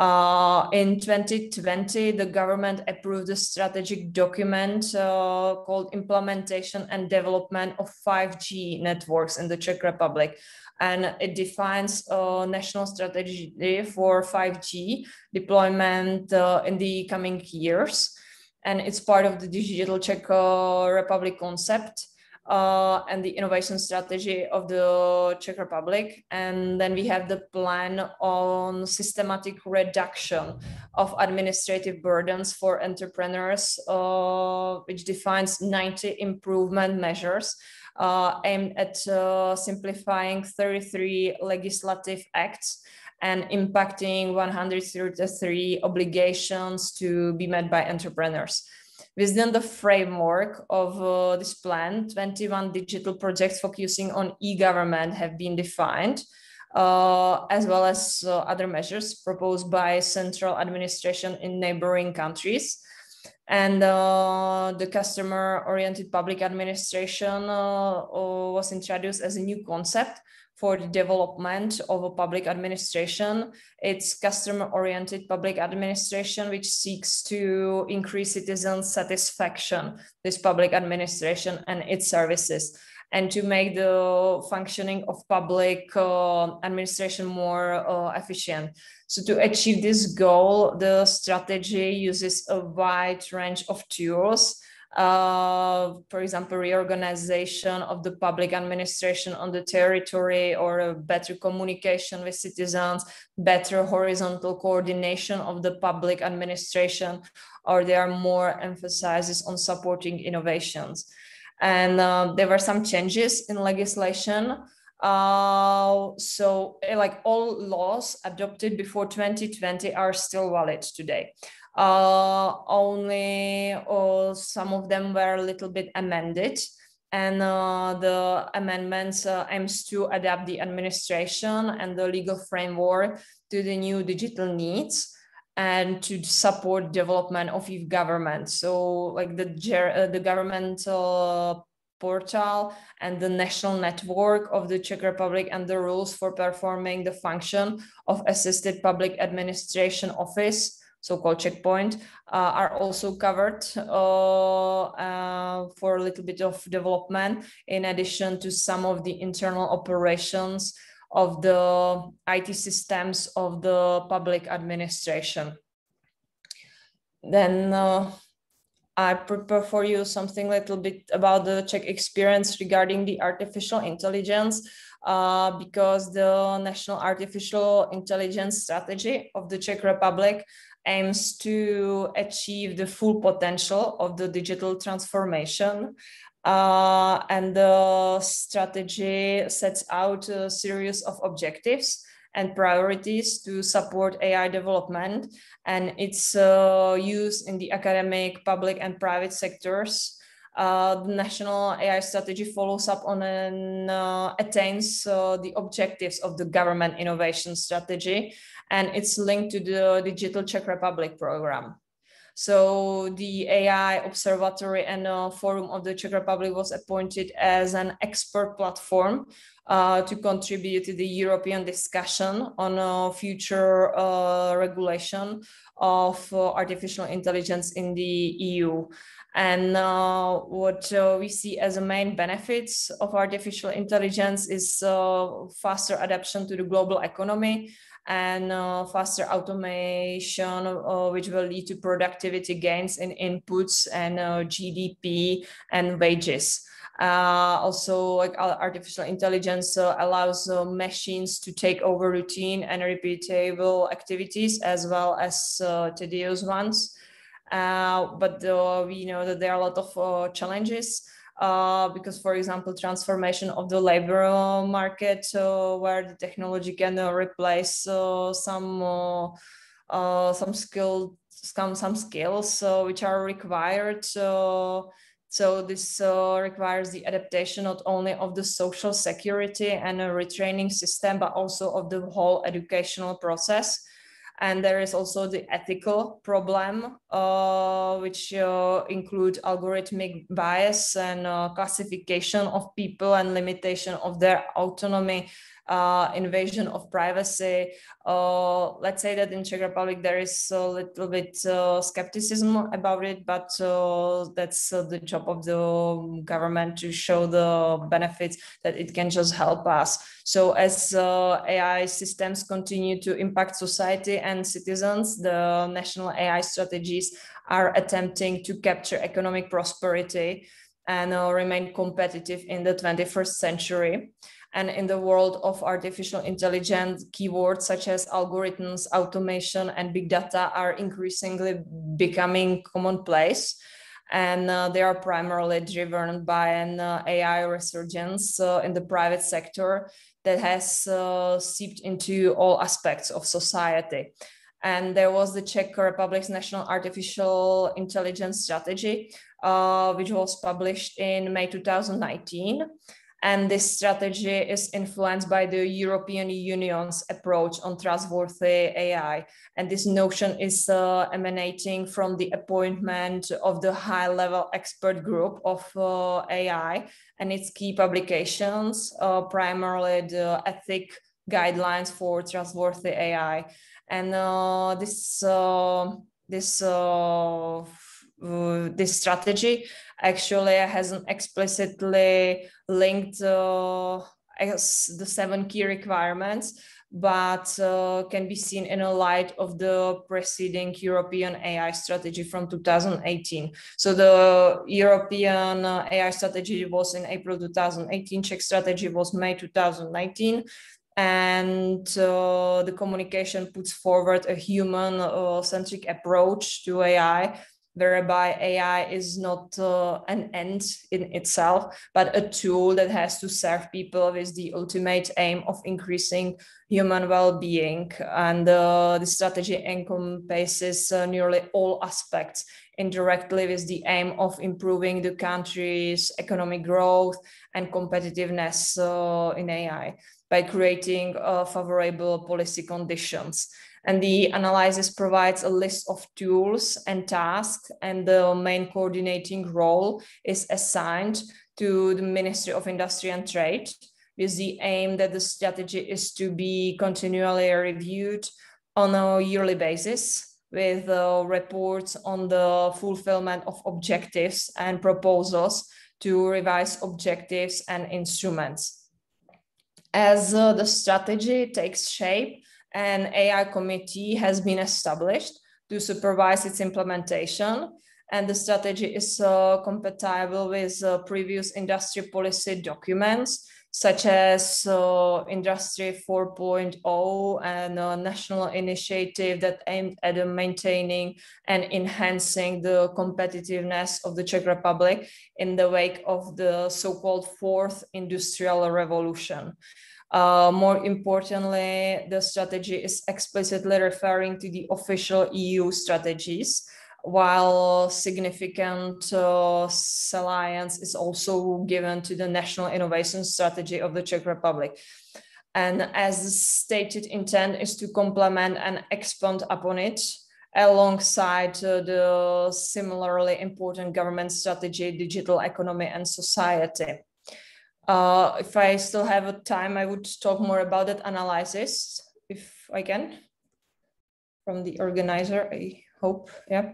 Uh, in 2020, the government approved a strategic document uh, called Implementation and Development of 5G Networks in the Czech Republic. And it defines a national strategy for 5G deployment uh, in the coming years. And it's part of the Digital Czech uh, Republic concept uh, and the innovation strategy of the Czech Republic. And then we have the plan on systematic reduction of administrative burdens for entrepreneurs, uh, which defines 90 improvement measures uh, aimed at uh, simplifying 33 legislative acts and impacting 133 obligations to be met by entrepreneurs. Within the framework of uh, this plan, 21 digital projects focusing on e-government have been defined, uh, as well as uh, other measures proposed by central administration in neighboring countries. And uh, the customer-oriented public administration uh, uh, was introduced as a new concept for the development of a public administration. It's customer-oriented public administration, which seeks to increase citizen satisfaction with public administration and its services and to make the functioning of public uh, administration more uh, efficient. So to achieve this goal, the strategy uses a wide range of tools uh, for example, reorganization of the public administration on the territory or better communication with citizens, better horizontal coordination of the public administration, or there are more emphasis on supporting innovations. And uh, there were some changes in legislation. Uh, so like all laws adopted before 2020 are still valid today uh, only uh, some of them were a little bit amended and uh, the amendments uh, aims to adapt the administration and the legal framework to the new digital needs and to support development of e-government. So like the, uh, the government uh, portal and the national network of the Czech Republic and the rules for performing the function of assisted public administration office so-called Czech POINT uh, are also covered uh, uh, for a little bit of development in addition to some of the internal operations of the IT systems of the public administration. Then uh, I prepare for you something a little bit about the Czech experience regarding the artificial intelligence. Uh, because the national artificial intelligence strategy of the Czech Republic aims to achieve the full potential of the digital transformation Uh, and the strategy sets out a series of objectives and priorities to support AI development and its uh, use in the academic, public, and private sectors. Uh, the national AI strategy follows up on and uh, attains uh, the objectives of the government innovation strategy, and it's linked to the Digital Czech Republic program. So the AI Observatory and uh, Forum of the Czech Republic was appointed as an expert platform uh, to contribute to the European discussion on uh, future regulation of artificial intelligence in the EU. And uh, what we see as a main benefits of artificial intelligence is faster adaptation to the global economy, and uh, faster automation, uh, which will lead to productivity gains in inputs and uh, GDP and wages. Uh, also, like artificial intelligence uh, allows uh, machines to take over routine and repeatable activities as well as tedious ones. But we know that there are a lot of challenges uh, because, for example, transformation of the labor market uh, where the technology can uh, replace uh, some uh, some skill some some skills which are required. so this requires the adaptation not only of the social security and a retraining system, but also of the whole educational process and there is also the ethical problem, uh, which uh, include algorithmic bias and uh, classification of people and limitation of their autonomy uh, invasion of privacy. Uh, let's say that in Czech Republic there is a little bit uh, skepticism about it, but uh, that's uh, the job of the government to show the benefits that it can just help us. So as uh, AI systems continue to impact society and citizens, the national AI strategies are attempting to capture economic prosperity and remain competitive in the 21st century. And in the world of artificial intelligence, keywords such as algorithms, automation, and big data are increasingly becoming commonplace. And uh, they are primarily driven by an uh, AI resurgence uh, in the private sector that has uh, seeped into all aspects of society and there was the Czech Republic's National Artificial Intelligence Strategy, uh, which was published in May 2019. And this strategy is influenced by the European Union's approach on trustworthy AI. And this notion is uh, emanating from the appointment of the high level expert group of uh, AI and its key publications, uh, primarily the ethic guidelines for trustworthy AI. And uh, this, uh, this uh, this strategy actually hasn't explicitly linked uh, the seven key requirements, but uh, can be seen in a light of the preceding European AI strategy from 2018. So the European uh, AI strategy was in April 2018, Czech strategy was May 2019 and uh, the communication puts forward a human uh, centric approach to AI whereby AI is not uh, an end in itself, but a tool that has to serve people with the ultimate aim of increasing human well-being. And uh, the strategy encompasses uh, nearly all aspects indirectly with the aim of improving the country's economic growth and competitiveness uh, in AI by creating uh, favorable policy conditions and the analysis provides a list of tools and tasks and the main coordinating role is assigned to the Ministry of Industry and Trade with the aim that the strategy is to be continually reviewed on a yearly basis with uh, reports on the fulfillment of objectives and proposals to revise objectives and instruments. As uh, the strategy takes shape, an AI committee has been established to supervise its implementation. And the strategy is uh, compatible with uh, previous industry policy documents such as uh, Industry 4.0 and a national initiative that aimed at maintaining and enhancing the competitiveness of the Czech Republic in the wake of the so-called fourth industrial revolution. Uh, more importantly, the strategy is explicitly referring to the official EU strategies, while significant uh, salience is also given to the national innovation strategy of the Czech Republic. And as the stated intent is to complement and expand upon it, alongside uh, the similarly important government strategy, digital economy and society. Uh, if I still have a time, I would talk more about that analysis, if I can, from the organizer. I hope yeah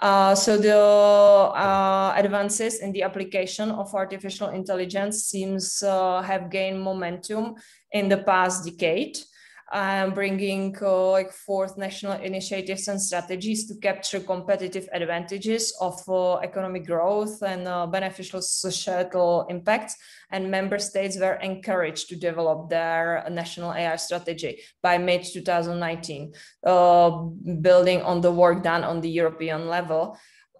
uh, so the uh, advances in the application of artificial intelligence seems uh, have gained momentum in the past decade um, bringing uh, like fourth national initiatives and strategies to capture competitive advantages of uh, economic growth and uh, beneficial societal impacts. And member states were encouraged to develop their national AI strategy by mid 2019, uh, building on the work done on the European level.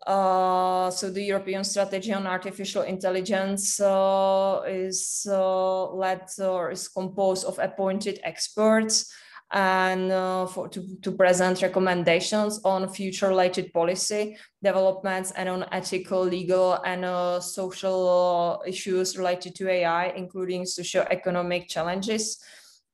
Uh, so the European strategy on artificial intelligence uh, is uh, led or is composed of appointed experts and uh, for to, to present recommendations on future related policy developments and on ethical, legal, and uh, social issues related to AI, including socio-economic challenges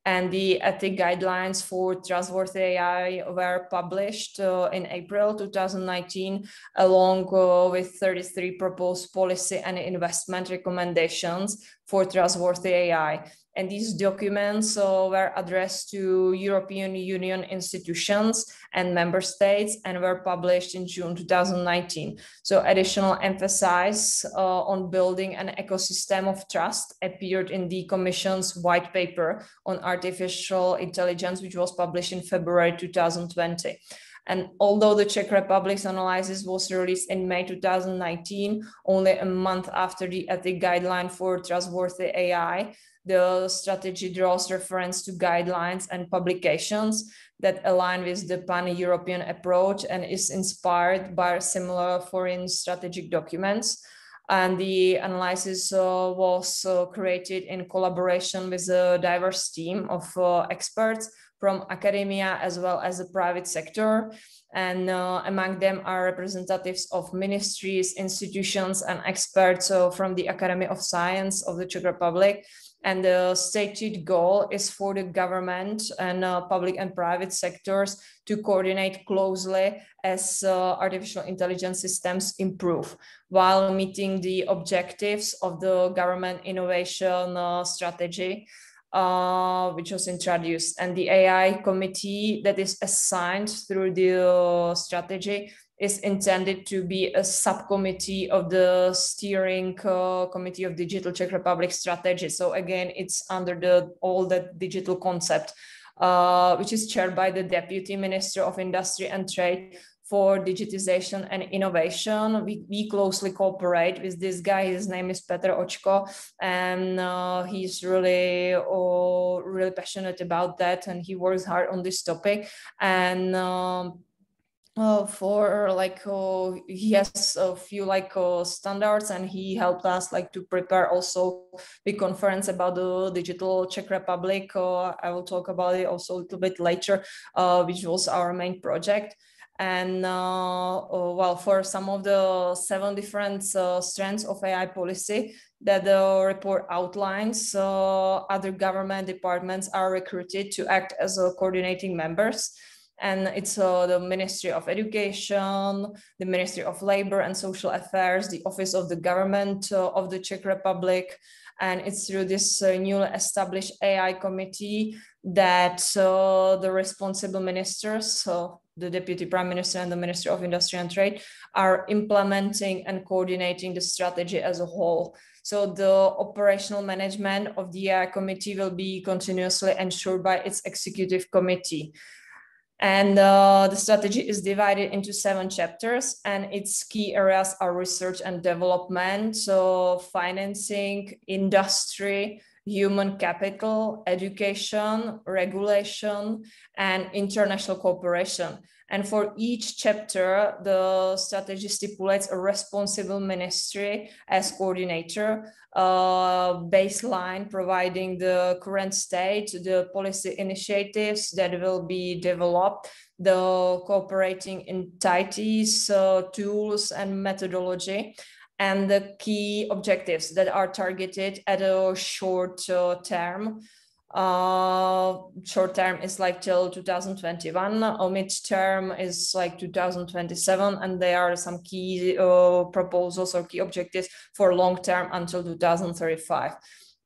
and the ethic guidelines for trustworthy AI were published uh, in April 2019, along uh, with 33 proposed policy and investment recommendations for trustworthy AI. And these documents uh, were addressed to European Union institutions and member states and were published in June 2019. So additional emphasis uh, on building an ecosystem of trust appeared in the Commission's white paper on artificial intelligence, which was published in February 2020. And although the Czech Republic's analysis was released in May 2019, only a month after the ethic guideline for trustworthy AI, the strategy draws reference to guidelines and publications that align with the pan-European approach and is inspired by similar foreign strategic documents. And the analysis uh, was uh, created in collaboration with a diverse team of uh, experts from academia as well as the private sector. And uh, among them are representatives of ministries, institutions, and experts uh, from the Academy of Science of the Czech Republic, and the stated goal is for the government and uh, public and private sectors to coordinate closely as uh, artificial intelligence systems improve while meeting the objectives of the government innovation uh, strategy uh, which was introduced and the AI committee that is assigned through the uh, strategy is intended to be a subcommittee of the steering uh, committee of digital czech republic strategy so again it's under the all the digital concept uh, which is chaired by the deputy minister of industry and trade for digitization and innovation. We, we closely cooperate with this guy. His name is Petr Očko, and uh, he's really, oh, really passionate about that, and he works hard on this topic. And um, uh, for like uh, he has a few like uh, standards and he helped us like to prepare also the conference about the digital czech republic. Uh, i will talk about it also a little bit later uh, which was our main project. And uh, well for some of the seven different strands of ai policy that the report outlines other government departments are recruited to act as coordinating members and it's uh, the Ministry of Education, the Ministry of Labor and Social Affairs, the Office of the Government uh, of the Czech Republic, and it's through this uh, newly established AI committee that uh, the responsible ministers, so the Deputy Prime Minister and the Ministry of Industry and Trade, are implementing and coordinating the strategy as a whole. So the operational management of the AI committee will be continuously ensured by its executive committee. And uh, the strategy is divided into seven chapters, and its key areas are research and development, so financing, industry, human capital, education, regulation, and international cooperation. And for each chapter, the strategy stipulates a responsible ministry as coordinator, uh, baseline providing the current state, the policy initiatives that will be developed, the cooperating entities, uh, tools, and methodology, and the key objectives that are targeted at a short uh, term uh, short term is like till 2021 or mid-term is like 2027 and there are some key uh, proposals or key objectives for long term until 2035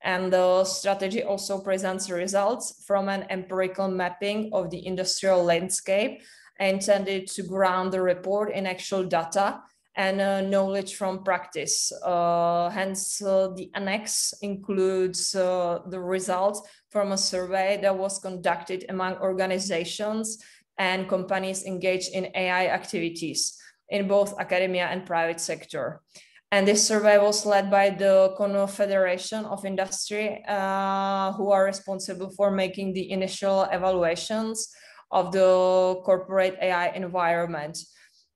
and the strategy also presents results from an empirical mapping of the industrial landscape intended to ground the report in actual data and uh, knowledge from practice. Uh, hence, uh, the annex includes uh, the results from a survey that was conducted among organizations and companies engaged in AI activities in both academia and private sector. And this survey was led by the Confederation of Industry, uh, who are responsible for making the initial evaluations of the corporate AI environment.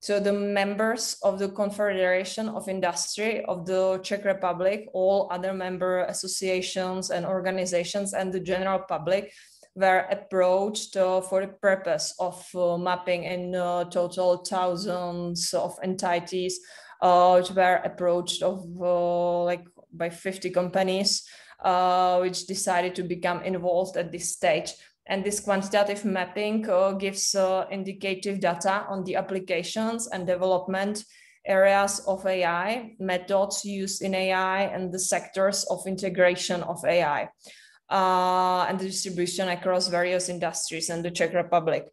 So the members of the Confederation of Industry of the Czech Republic, all other member associations and organizations and the general public were approached uh, for the purpose of uh, mapping in uh, total thousands of entities uh, which were approached of uh, like by 50 companies uh, which decided to become involved at this stage. And this quantitative mapping uh, gives uh, indicative data on the applications and development areas of AI, methods used in AI, and the sectors of integration of AI, uh, and the distribution across various industries in the Czech Republic.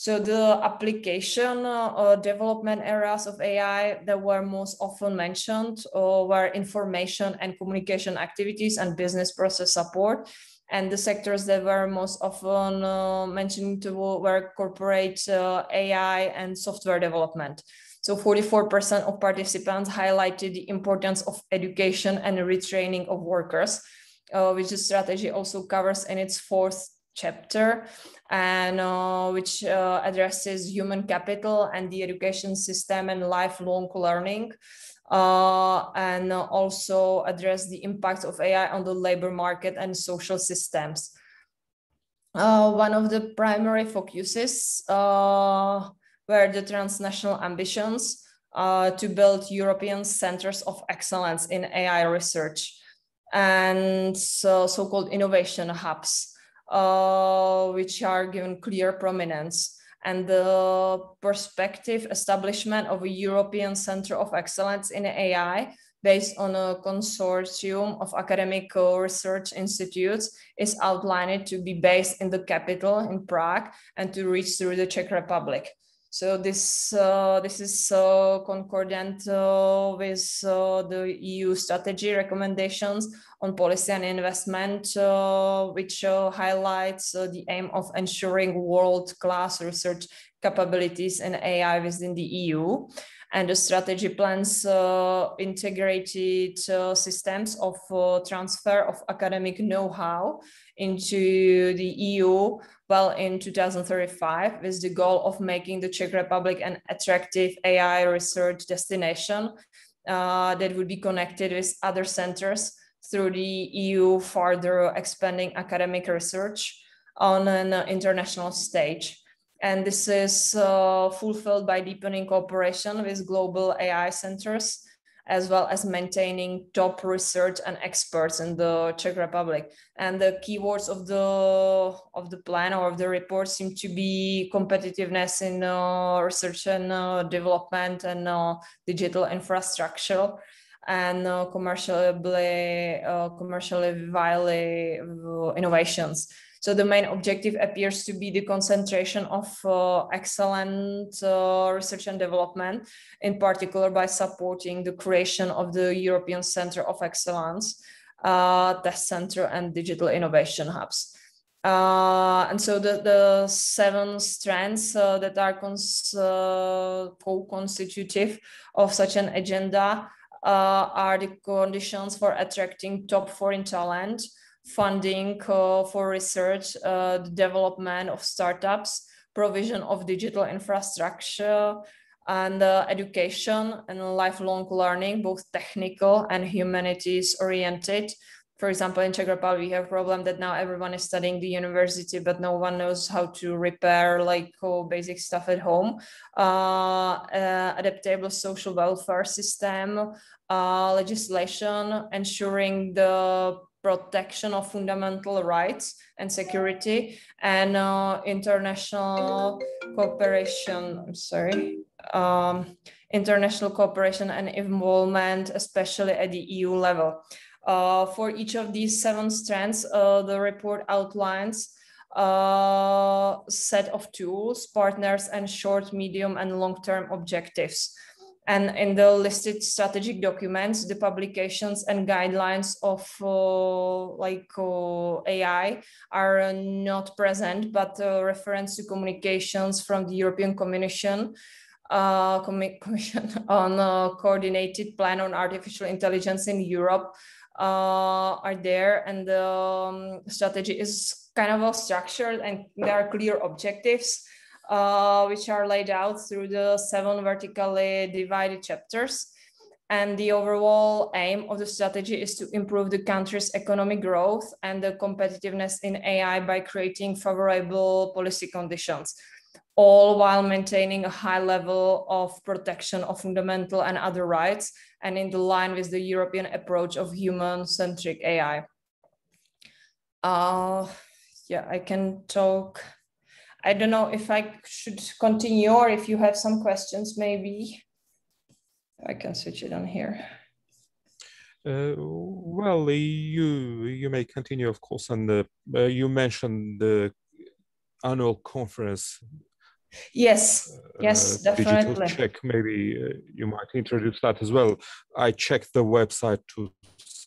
So the application uh, development areas of AI that were most often mentioned uh, were information and communication activities and business process support, and the sectors that were most often uh, mentioned were corporate uh, AI and software development. So 44% of participants highlighted the importance of education and retraining of workers, uh, which the strategy also covers in its fourth chapter and uh, which uh, addresses human capital and the education system and lifelong learning uh, and also address the impact of AI on the labor market and social systems. Uh, one of the primary focuses uh, were the transnational ambitions uh, to build European centers of excellence in AI research and so, so-called innovation hubs, Uh, which are given clear prominence and the prospective establishment of a European Center of Excellence in AI based on a consortium of academic research institutes is outlined to be based in the capital in Prague and to reach through the Czech Republic. So this uh, this is uh, concordant uh, with uh, the EU strategy recommendations on policy and investment, uh, which uh, highlights the aim of ensuring world-class research capabilities in AI within the EU. And the strategy plans integrated systems of transfer of academic know-how into the EU well in 2035 with the goal of making the Czech Republic an attractive AI research destination uh, that would be connected with other centers through the EU further expanding academic research on an international stage. And this is uh, fulfilled by deepening cooperation with global AI centers as well as maintaining top research and experts in the Czech Republic. And the keywords of the of the plan or of the report seem to be competitiveness in uh, research and uh, development and uh, digital infrastructure and uh, commercially uh, commercially viable innovations. So the main objective appears to be the concentration of uh, excellent uh, research and development, in particular by supporting the creation of the European Center of Excellence, uh, test center and digital innovation hubs. Uh, and so the, the seven strands uh, that are uh, co-constitutive of such an agenda are the conditions for attracting top foreign talent, funding uh, for research, uh, the development of startups, provision of digital infrastructure, and uh, education and lifelong learning, both technical and humanities oriented. For example, in Czech Republic, we have a problem that now everyone is studying the university, but no one knows how to repair like oh, basic stuff at home. Uh, uh, adaptable social welfare system, uh, legislation ensuring the protection of fundamental rights and security and uh, international cooperation i'm sorry um, international cooperation and involvement especially at the eu level. Uh, for each of these seven strands uh, the report outlines a uh, set of tools partners and short medium and long-term objectives and in the listed strategic documents, the publications and guidelines of uh, like uh, AI are not present, but uh, reference to communications from the European Commission uh, Commission on a coordinated plan on artificial intelligence in Europe uh, are there, and the um, strategy is kind of well structured, and there are clear objectives uh, which are laid out through the seven vertically divided chapters. And the overall aim of the strategy is to improve the country's economic growth and the competitiveness in AI by creating favorable policy conditions, all while maintaining a high level of protection of fundamental and other rights and in the line with the European approach of human-centric AI. Uh, yeah, I can talk I don't know if I should continue or if you have some questions, maybe I can switch it on here. Uh, well, you you may continue, of course, and uh, you mentioned the annual conference. Yes, uh, yes, definitely. Digital Czech. Maybe uh, you might introduce that as well. I checked the website to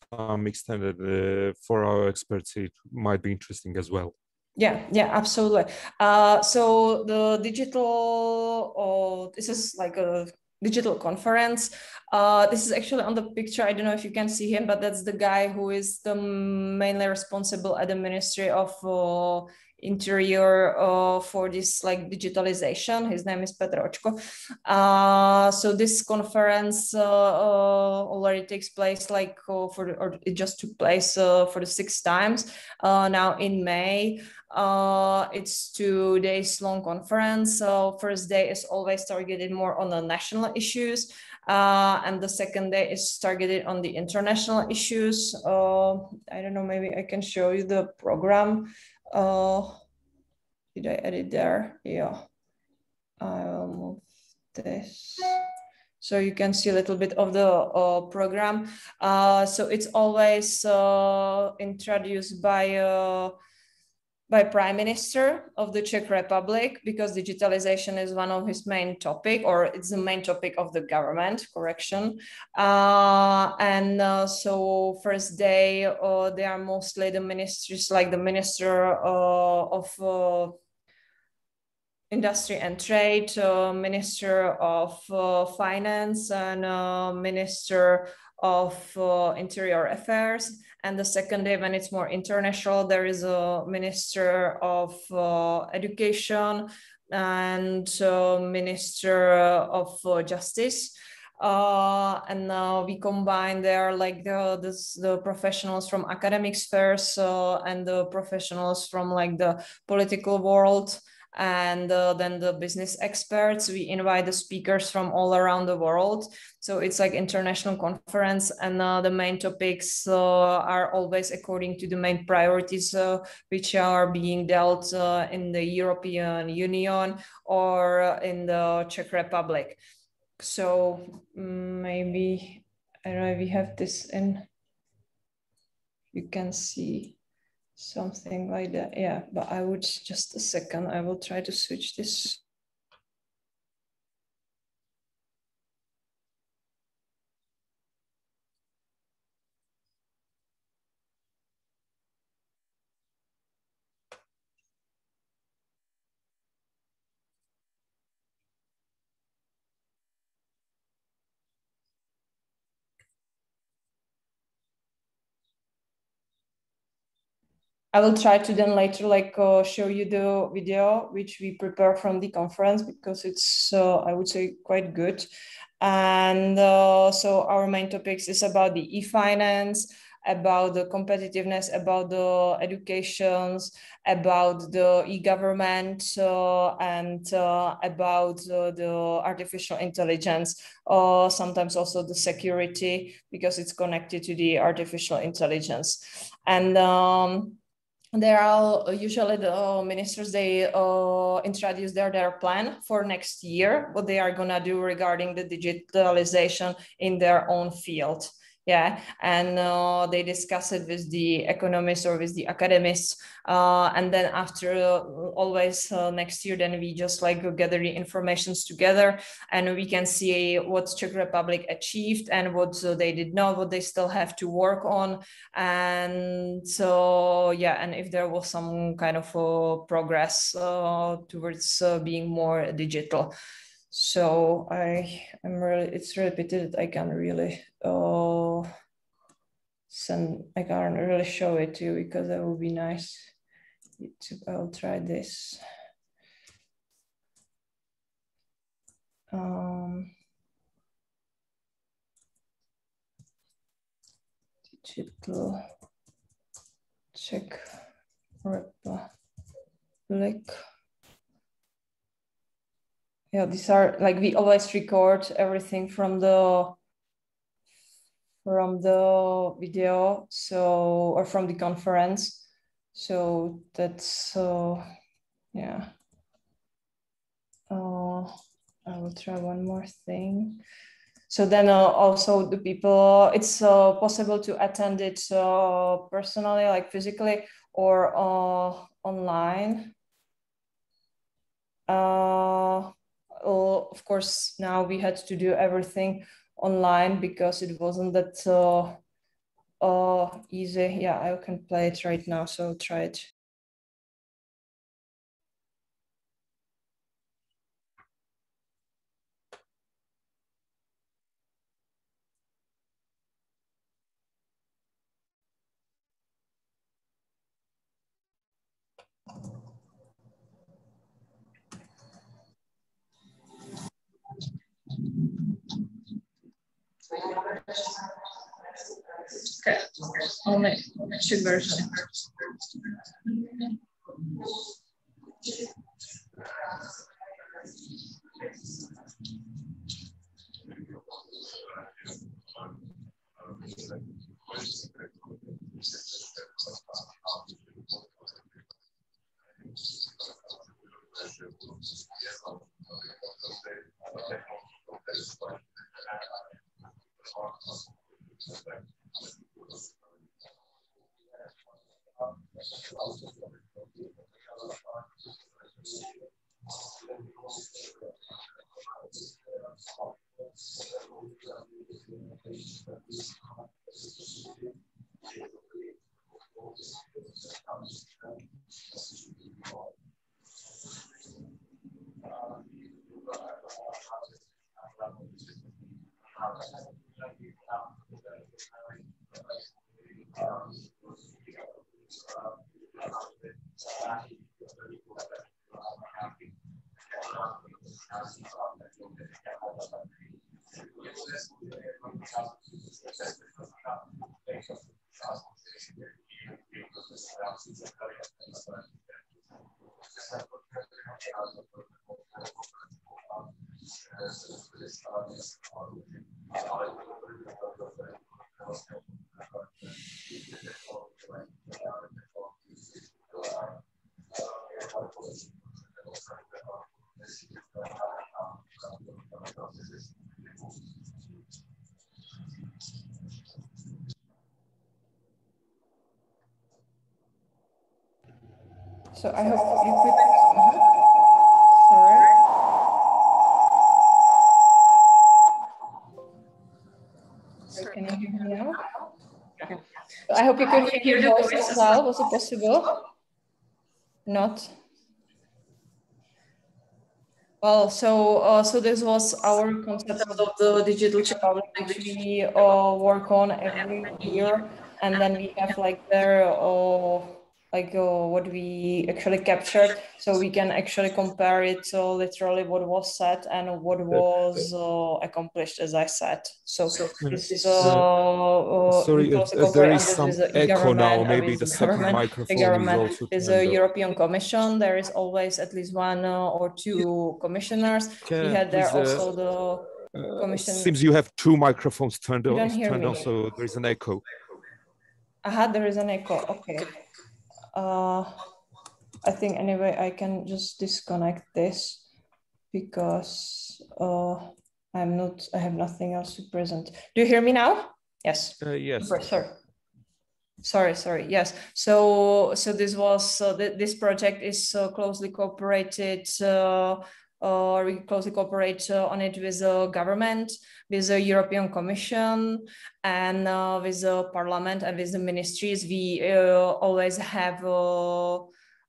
some extent. Uh, for our experts, it might be interesting as well yeah yeah absolutely. Uh, so the digital oh, this is like a digital conference. Uh, this is actually on the picture. I don't know if you can see him but that's the guy who is the mainly responsible at the ministry of uh, interior uh, for this like digitalization. His name is Petr Očko. Uh, so this conference uh, uh already takes place like uh, for or it just took place uh, for the sixth times now in May. it's two days long conference. So first day is always targeted more on the national issues. and the second day is targeted on the international issues. I don't know, maybe I can show you the program. Uh, did I edit there? Yeah. I'll move this. So you can see a little bit of the uh, program. Uh, so it's always uh, introduced by uh, by Prime Minister of the Czech Republic because digitalization is one of his main topic, or it's the main topic of the government. Correction. Uh, and uh, so first day, uh, they are mostly the ministries, like the Minister uh, of uh, Industry and Trade, uh, Minister of Finance, and Minister of Interior Affairs and the second day, when it's more international, there is a Minister of uh, Education and uh, Minister of uh, Justice. Uh, and uh, we combine there like the, the, the professionals from academic spheres uh, and the professionals from like the political world and uh, then the business experts we invite the speakers from all around the world. So it's like international conference and uh, the main topics uh, are always according to the main priorities uh, which are being dealt uh, in the european union or in the czech republic. So mm, maybe i don't know if we have this in you can see something like that. Yeah, but I would just a second. I will try to switch this I will try to then later like uh, show you the video which we prepare from the conference because it's uh, I would say quite good. And uh, so our main topics is about the e-finance, about the competitiveness, about the educations, about the e-government, uh, and uh, about uh, the artificial intelligence, or sometimes also the security because it's connected to the artificial intelligence. And um, there are usually the uh, ministers they uh, introduce their, their plan for next year what they are going to do regarding the digitalization in their own field yeah and uh, they discuss it with the economists or with the academics uh, and then after uh, always uh, next year then we just like gather the informations together and we can see what czech republic achieved and what uh, they did not what they still have to work on. And so yeah and if there was some kind of uh, progress towards being more digital so I am really it's really pity that I can really uh send I can't really show it to you because that would be nice. I'll try this. Um, digital Czech Republic yeah these are like we always record everything from the from the video so or from the conference. So that's uh yeah. Uh i will try one more thing. So then uh, also the people it's uh, possible to attend it uh, personally like physically or uh, online uh, of course, now we had to do everything online because it wasn't that uh, uh, easy. Yeah, I can play it right now, so try it. Okay, only two version. So I hope you could. Uh-huh. Sorry. Can you hear me now? So I hope you could hear the voice as well. Was it possible? Not. Well, so uh, so this was our concept of the digital challenge which we uh, work on every year, and then we have like their uh, like uh, what we actually captured so we can actually compare it to literally what was said and what was uh, accomplished as i said so, so this is uh, sorry uh, there is some echo now maybe the second microphone the government is, is a european commission there is always at least one or two commissioners we had there also the uh, Commission. Seems you have two microphones turned, on, turned on, so there is an echo. Aha, there is an echo. Okay. Uh, I think anyway, I can just disconnect this because uh, I'm not, I have nothing else to present. Do you hear me now? Yes. Uh, yes. Super, sorry. Sorry, sorry. Yes. So, so this was uh, th this project is uh, closely cooperated uh, or we closely cooperate uh, on it with the government, with the European Commission, and uh, with the Parliament and with the ministries. We uh, always have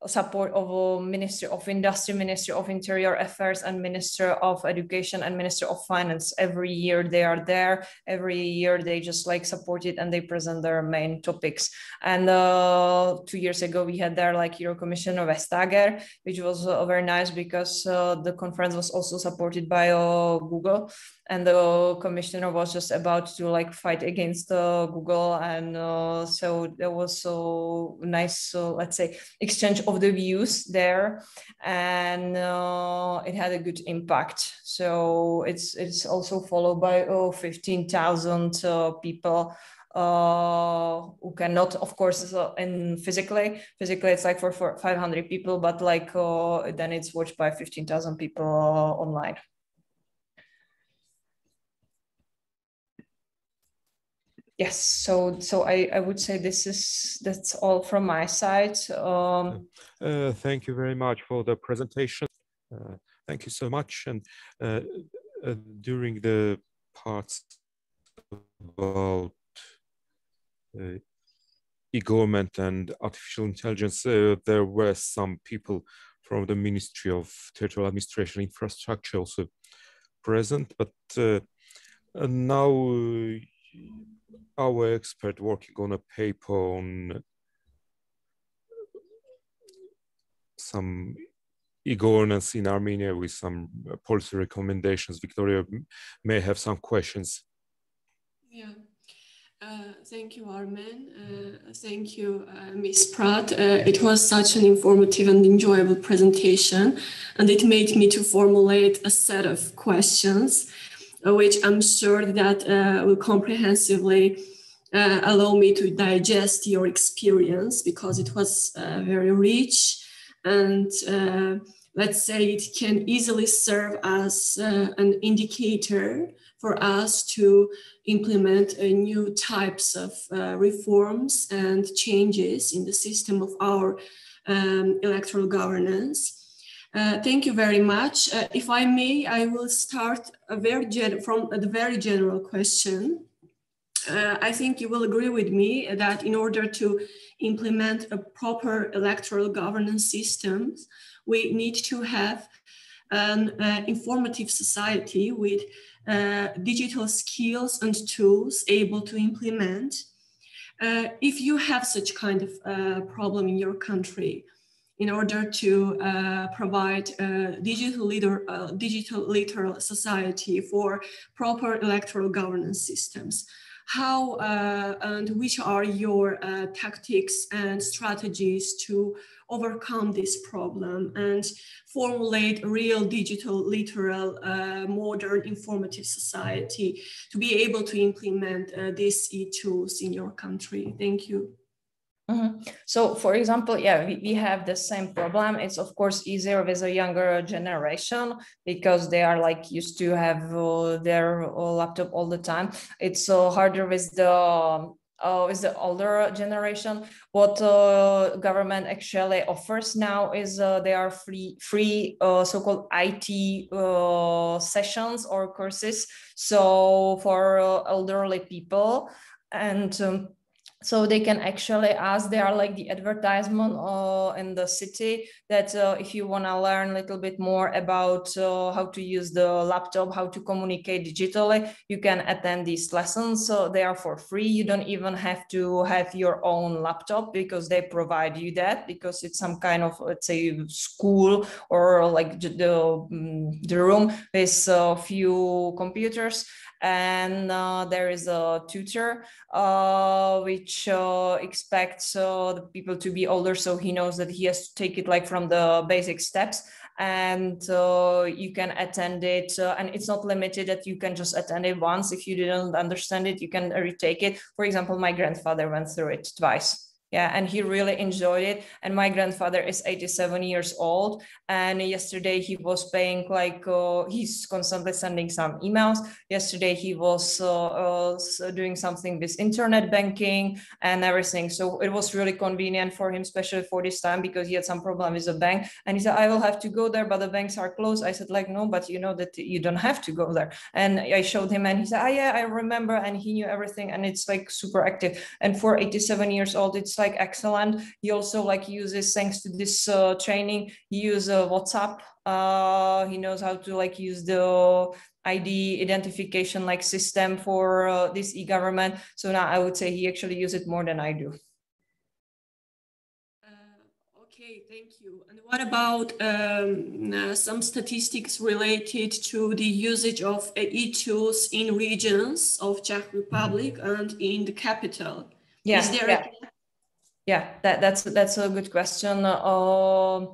support of a Ministry of Industry, Ministry of Interior Affairs, and Minister of Education and Minister of Finance. Every year they are there. Every year they just like support it and they present their main topics. And uh, two years ago we had there like Euro Commissioner Vestager, which was uh, very nice because uh, the conference was also supported by uh, Google and the commissioner was just about to like fight against uh, Google, and uh, so there was so nice, uh, let's say, exchange of the views there, and uh, it had a good impact. So it's it's also followed by oh oh, fifteen thousand uh, people. Uh, who cannot, of course, in physically, physically it's like for, for 500 people, but like uh, then it's watched by 15,000 people uh, online. Yes so so i i would say this is that's all from my side um, uh, thank you very much for the presentation. Uh, thank you so much. And uh, uh during the parts about uh, e-government and artificial intelligence uh, there were some people from the ministry of territorial administration infrastructure also present. But now our expert working on a paper on some e-governance in Armenia with some policy recommendations. Victoria may have some questions. Yeah. Uh, thank you, Armen. Uh, thank you, uh, Ms. Prát. Uh, it was such an informative and enjoyable presentation, and it made me to formulate a set of questions which I'm sure that uh, will comprehensively uh, allow me to digest your experience because it was very rich and let's say it can easily serve as an indicator for us to implement uh, new types of uh, reforms and changes in the system of our um, electoral governance. Uh, thank you very much. Uh, if I may, I will start from a very general question. Uh, I think you will agree with me that in order to implement a proper electoral governance system, we need to have an uh, informative society with uh, digital skills and tools able to implement. if you have such kind of problem in your country, in order to uh, provide a digital, leader, uh, digital literal society for proper electoral governance systems. How uh, and which are your uh, tactics and strategies to overcome this problem and formulate a real digital, literal, uh, modern, informative society to be able to implement uh, these e-tools in your country? Thank you. Mm-hmm. So, for example, yeah, we, we have the same problem. It's of course easier with a younger generation because they are like used to have uh, their uh, laptop all the time. It's uh, harder with the uh, the older generation. What uh, government actually offers now is uh, they are free free uh, so-called IT uh, sessions or courses. So for uh, elderly people and um, so they can actually ask they are like the advertisement uh, in the city that uh, if you want to learn a little bit more about uh, how to use the laptop how to communicate digitally you can attend these lessons. So they are for free. You don't even have to have your own laptop because they provide you that because it's some kind of let's say school or like the, mm, the room with a few computers and uh, there is a tutor uh, which uh, expects uh, the people to be older so he knows that he has to take it like from the basic steps. And uh, you can attend it uh, and it's not limited that you can just attend it once. If you didn't understand it you can retake it. For example my grandfather went through it twice yeah and he really enjoyed it. And my grandfather is 87 years old and yesterday he was paying like uh, he's constantly sending some emails. Yesterday he was uh, uh, doing something with internet banking and everything. So it was really convenient for him especially for this time because he had some problem with the bank. And he said i will have to go there but the banks are closed. I said like no but you know that you don't have to go there. And i showed him and he said oh yeah i remember and he knew everything and it's like super active. And for 87 years old it's like like excellent. He also like uses thanks to this uh, training. He uses uh, WhatsApp. Uh, he knows how to like use the ID identification like system for uh, this e-government. So now I would say he actually uses it more than I do. Uh, okay, thank you. And what about um, uh, some statistics related to the usage of uh, e-tools in regions of Czech Republic and in the capital? Yeah, Is there yeah yeah that, that's that's a good question uh,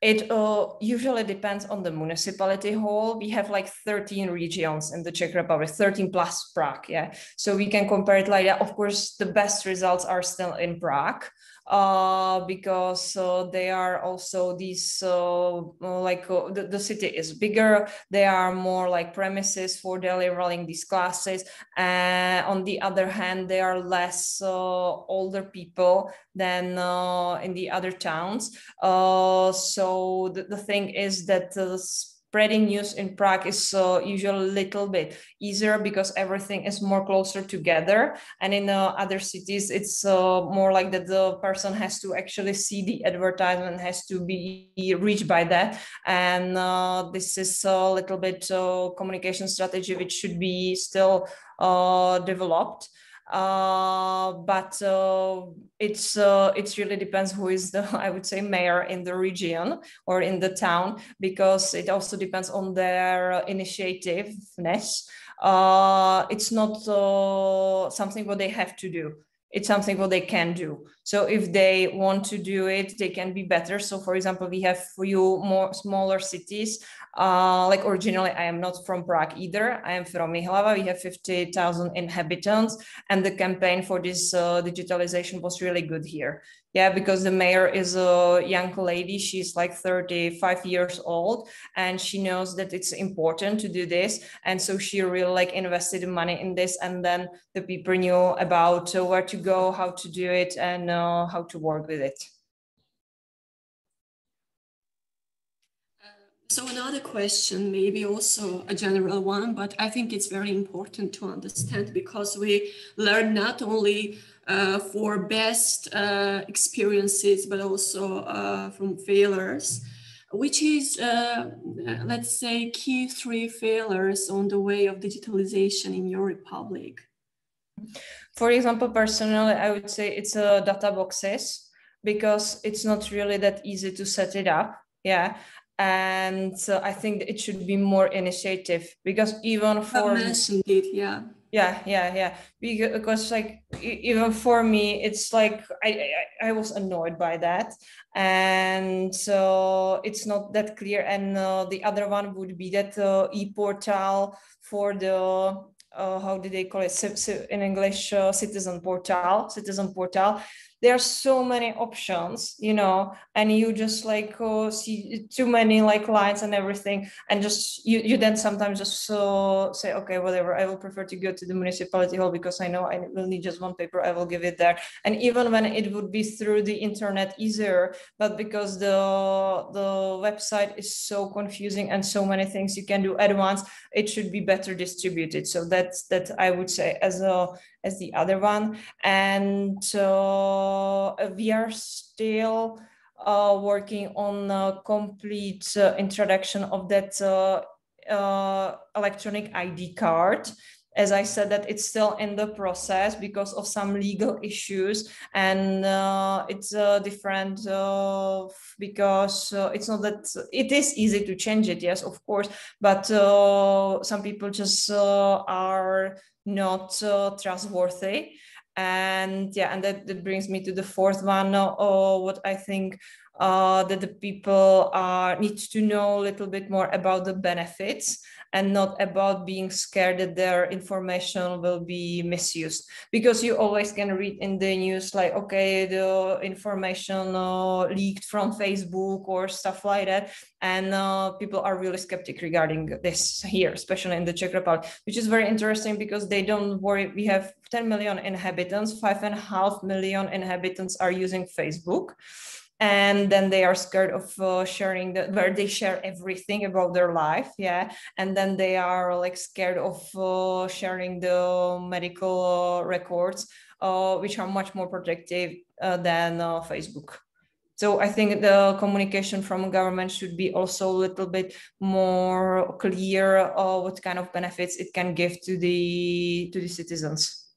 it uh, usually depends on the municipality hall. We have like 13 regions in the Czech Republic, 13 plus Prague. Yeah. So we can compare it like that. Of course, the best results are still in Prague uh, because uh, they are also these uh, like uh, the, the city is bigger. They are more like premises for delivering these classes. And on the other hand they are less uh, older people than uh, in the other towns. So the, the thing is that spreading news in Prague is usually a little bit easier because everything is more closer together. And in uh, other cities, it's uh, more like that the person has to actually see the advertisement, has to be reached by that. And uh, this is a little bit uh, communication strategy which should be still uh, developed uh, but uh, it's uh, it really depends who is the I would say mayor in the region or in the town because it also depends on their initiativeness. Uh, it's not uh, something what they have to do. It's something what they can do. So if they want to do it, they can be better. So for example, we have few more smaller cities uh, like originally, I am not from Prague either. I am from Jihlava. We have 50,000 inhabitants, and the campaign for this uh, digitalization was really good here. Yeah, because the mayor is a young lady. She's like 35 years old, and she knows that it's important to do this. And so she really like invested money in this, and then the people knew about uh, where to go, how to do it, and uh, how to work with it. So another question, maybe also a general one, but I think it's very important to understand because we learn not only uh, for best uh, experiences, but also uh, from failures, which is, uh, let's say, key three failures on the way of digitalization in your republic. For example, personally, I would say it's a data boxes because it's not really that easy to set it up yeah? And so i think it should be more initiative because even for it yeah. Yeah yeah yeah. Because like even for me it's like I, I, I was annoyed by that. And so it's not that clear. And uh, the other one would be that uh, e-portal for the uh, how do they call it? In english uh, citizen portal citizen portal there are so many options you know and you just like oh, see too many like lines and everything and just you, you then sometimes just so say okay whatever i will prefer to go to the municipality hall because i know i will need just one paper i will give it there. And even when it would be through the internet easier but because the the website is so confusing and so many things you can do at once it should be better distributed. So that's that i would say as a as the other one. And uh, we are still uh, working on a complete uh, introduction of that uh, uh, electronic ID card. As I said, that it's still in the process because of some legal issues, and uh, it's uh, different because it's not that it is easy to change it, yes, of course, but some people just are not uh, trustworthy. And yeah, and that, that brings me to the fourth one. Uh, uh, what I think that the people need to know a little bit more about the benefits and not about being scared that their information will be misused. Because you always can read in the news like okay the information uh, leaked from facebook or stuff like that. And uh, people are really skeptic regarding this here especially in the czech republic which is very interesting because they don't worry. We have 10 million inhabitants five and a half million inhabitants are using facebook and then they are scared of uh, sharing the where they share everything about their life yeah. And then they are like scared of uh, sharing the medical uh, records uh, which are much more protective uh, than uh, facebook. So i think the communication from government should be also a little bit more clear what kind of benefits it can give to the to the citizens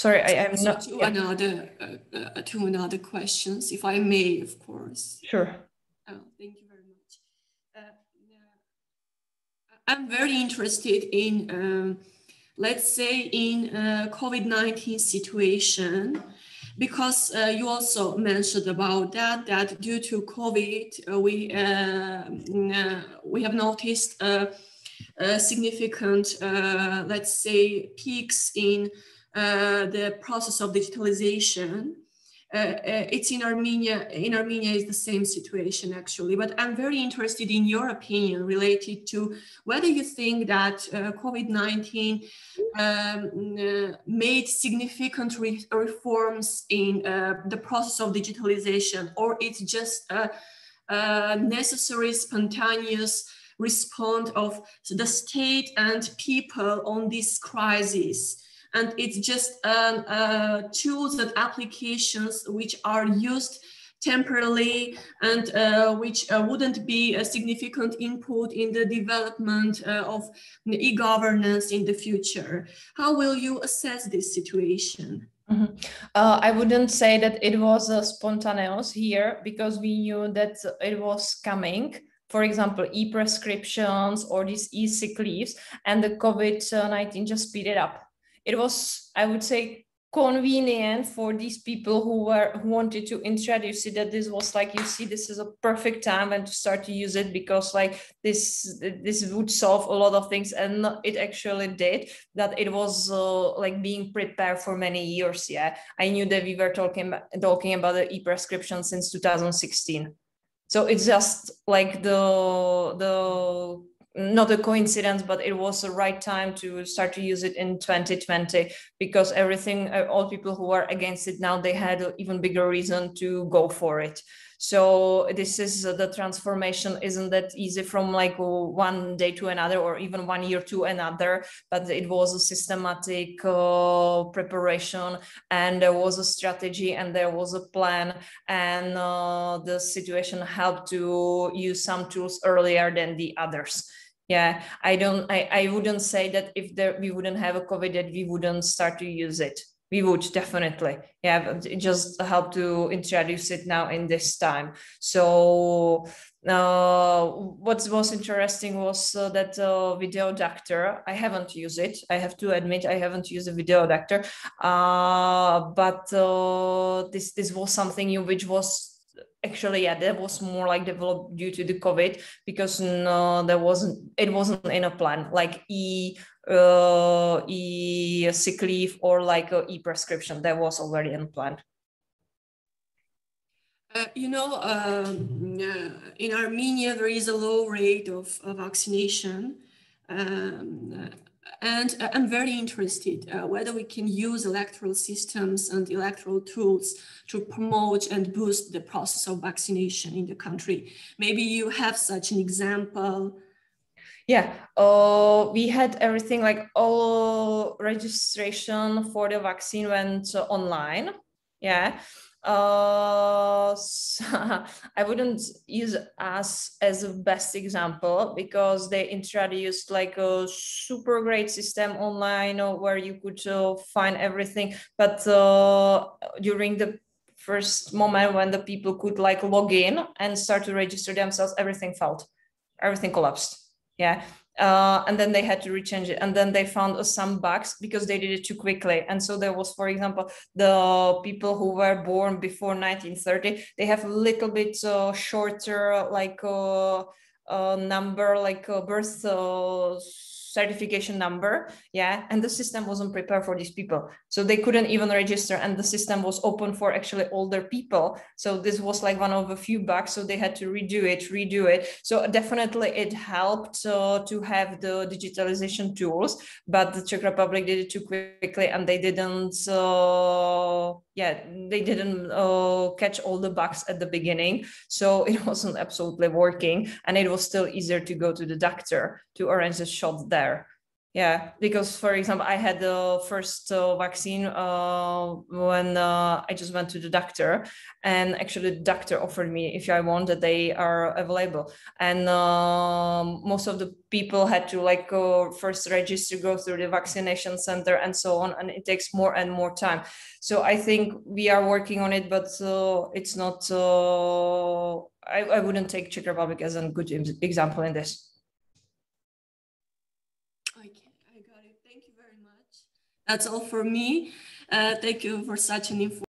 sorry i am not to yeah. another uh, uh, to another questions if i may of course. Sure. Oh thank you very much. Uh, i'm very interested in um, let's say in uh, covid-19 situation because uh, you also mentioned about that that due to covid uh, we we have noticed significant let's say peaks in uh, the process of digitalization. Uh, uh, it's in Armenia. In Armenia is the same situation actually. But I'm very interested in your opinion related to whether you think that uh, COVID-19 um, uh, made significant re reforms in uh, the process of digitalization, or it's just a, a necessary, spontaneous response of the state and people on this crisis and it's just um, uh, tools and applications which are used temporarily and uh, which uh, wouldn't be a significant input in the development uh, of e-governance in the future. How will you assess this situation? Mm-hmm. Uh, I wouldn't say that it was spontaneous here because we knew that it was coming for example, e-prescriptions or these e-sick leaves, and the COVID-19 just speeded up. It was i would say convenient for these people who were who wanted to introduce it that this was like you see this is a perfect time and to start to use it because like this this would solve a lot of things and it actually did that it was uh, like being prepared for many years yeah. I knew that we were talking talking about the e-prescription since 2016 so it's just like the the not a coincidence, but it was the right time to start to use it in 2020 because everything, uh, all people who are against it now, they had an even bigger reason to go for it. So this is uh, the transformation isn't that easy from like one day to another or even one year to another, but it was a systematic uh, preparation and there was a strategy and there was a plan and uh, the situation helped to use some tools earlier than the others. Yeah i don't i, I wouldn't say that if there we wouldn't have a covid that we wouldn't start to use it we would definitely yeah just help to introduce it now in this time. So uh, what's most interesting was uh, that uh, video doctor i haven't used it. I have to admit i haven't used a video doctor. Uh, but uh, this this was something which was actually yeah that was more like developed due to the covid because no there wasn't it wasn't in a plan. Like e uh, e sick leave or like a e prescription that was already in plan uh, you know um, uh, in armenia there is a low rate of, of vaccination um, and uh, I'm very interested uh, whether we can use electoral systems and electoral tools to promote and boost the process of vaccination in the country. Maybe you have such an example. Yeah, uh, we had everything like all registration for the vaccine went online. Yeah, uh, so I wouldn't use us as a best example because they introduced like a super great system online where you could uh, find everything. But uh, during the first moment when the people could like log in and start to register themselves, everything failed, everything collapsed. Yeah, uh, and then they had to rechange it. And then they found uh, some bugs because they did it too quickly. And so there was for example the people who were born before 1930 they have a little bit uh, shorter like uh, uh number like birth uh, certification number yeah and the system wasn't prepared for these people. So they couldn't even register and the system was open for actually older people. So this was like one of a few bugs so they had to redo it redo it. So definitely it helped uh, to have the digitalization tools but the czech republic did it too quickly and they didn't uh, yeah they didn't uh, catch all the bugs at the beginning. So it wasn't absolutely working and it was still easier to go to the doctor to arrange a shot there yeah because for example i had the first uh, vaccine uh, when uh, i just went to the doctor and actually the doctor offered me if i want that they are available. And um, most of the people had to like go first register go through the vaccination center and so on and it takes more and more time. So i think we are working on it but uh, it's not uh, I, I wouldn't take czech republic as a good example in this That's all for me. Uh, thank you for such an info.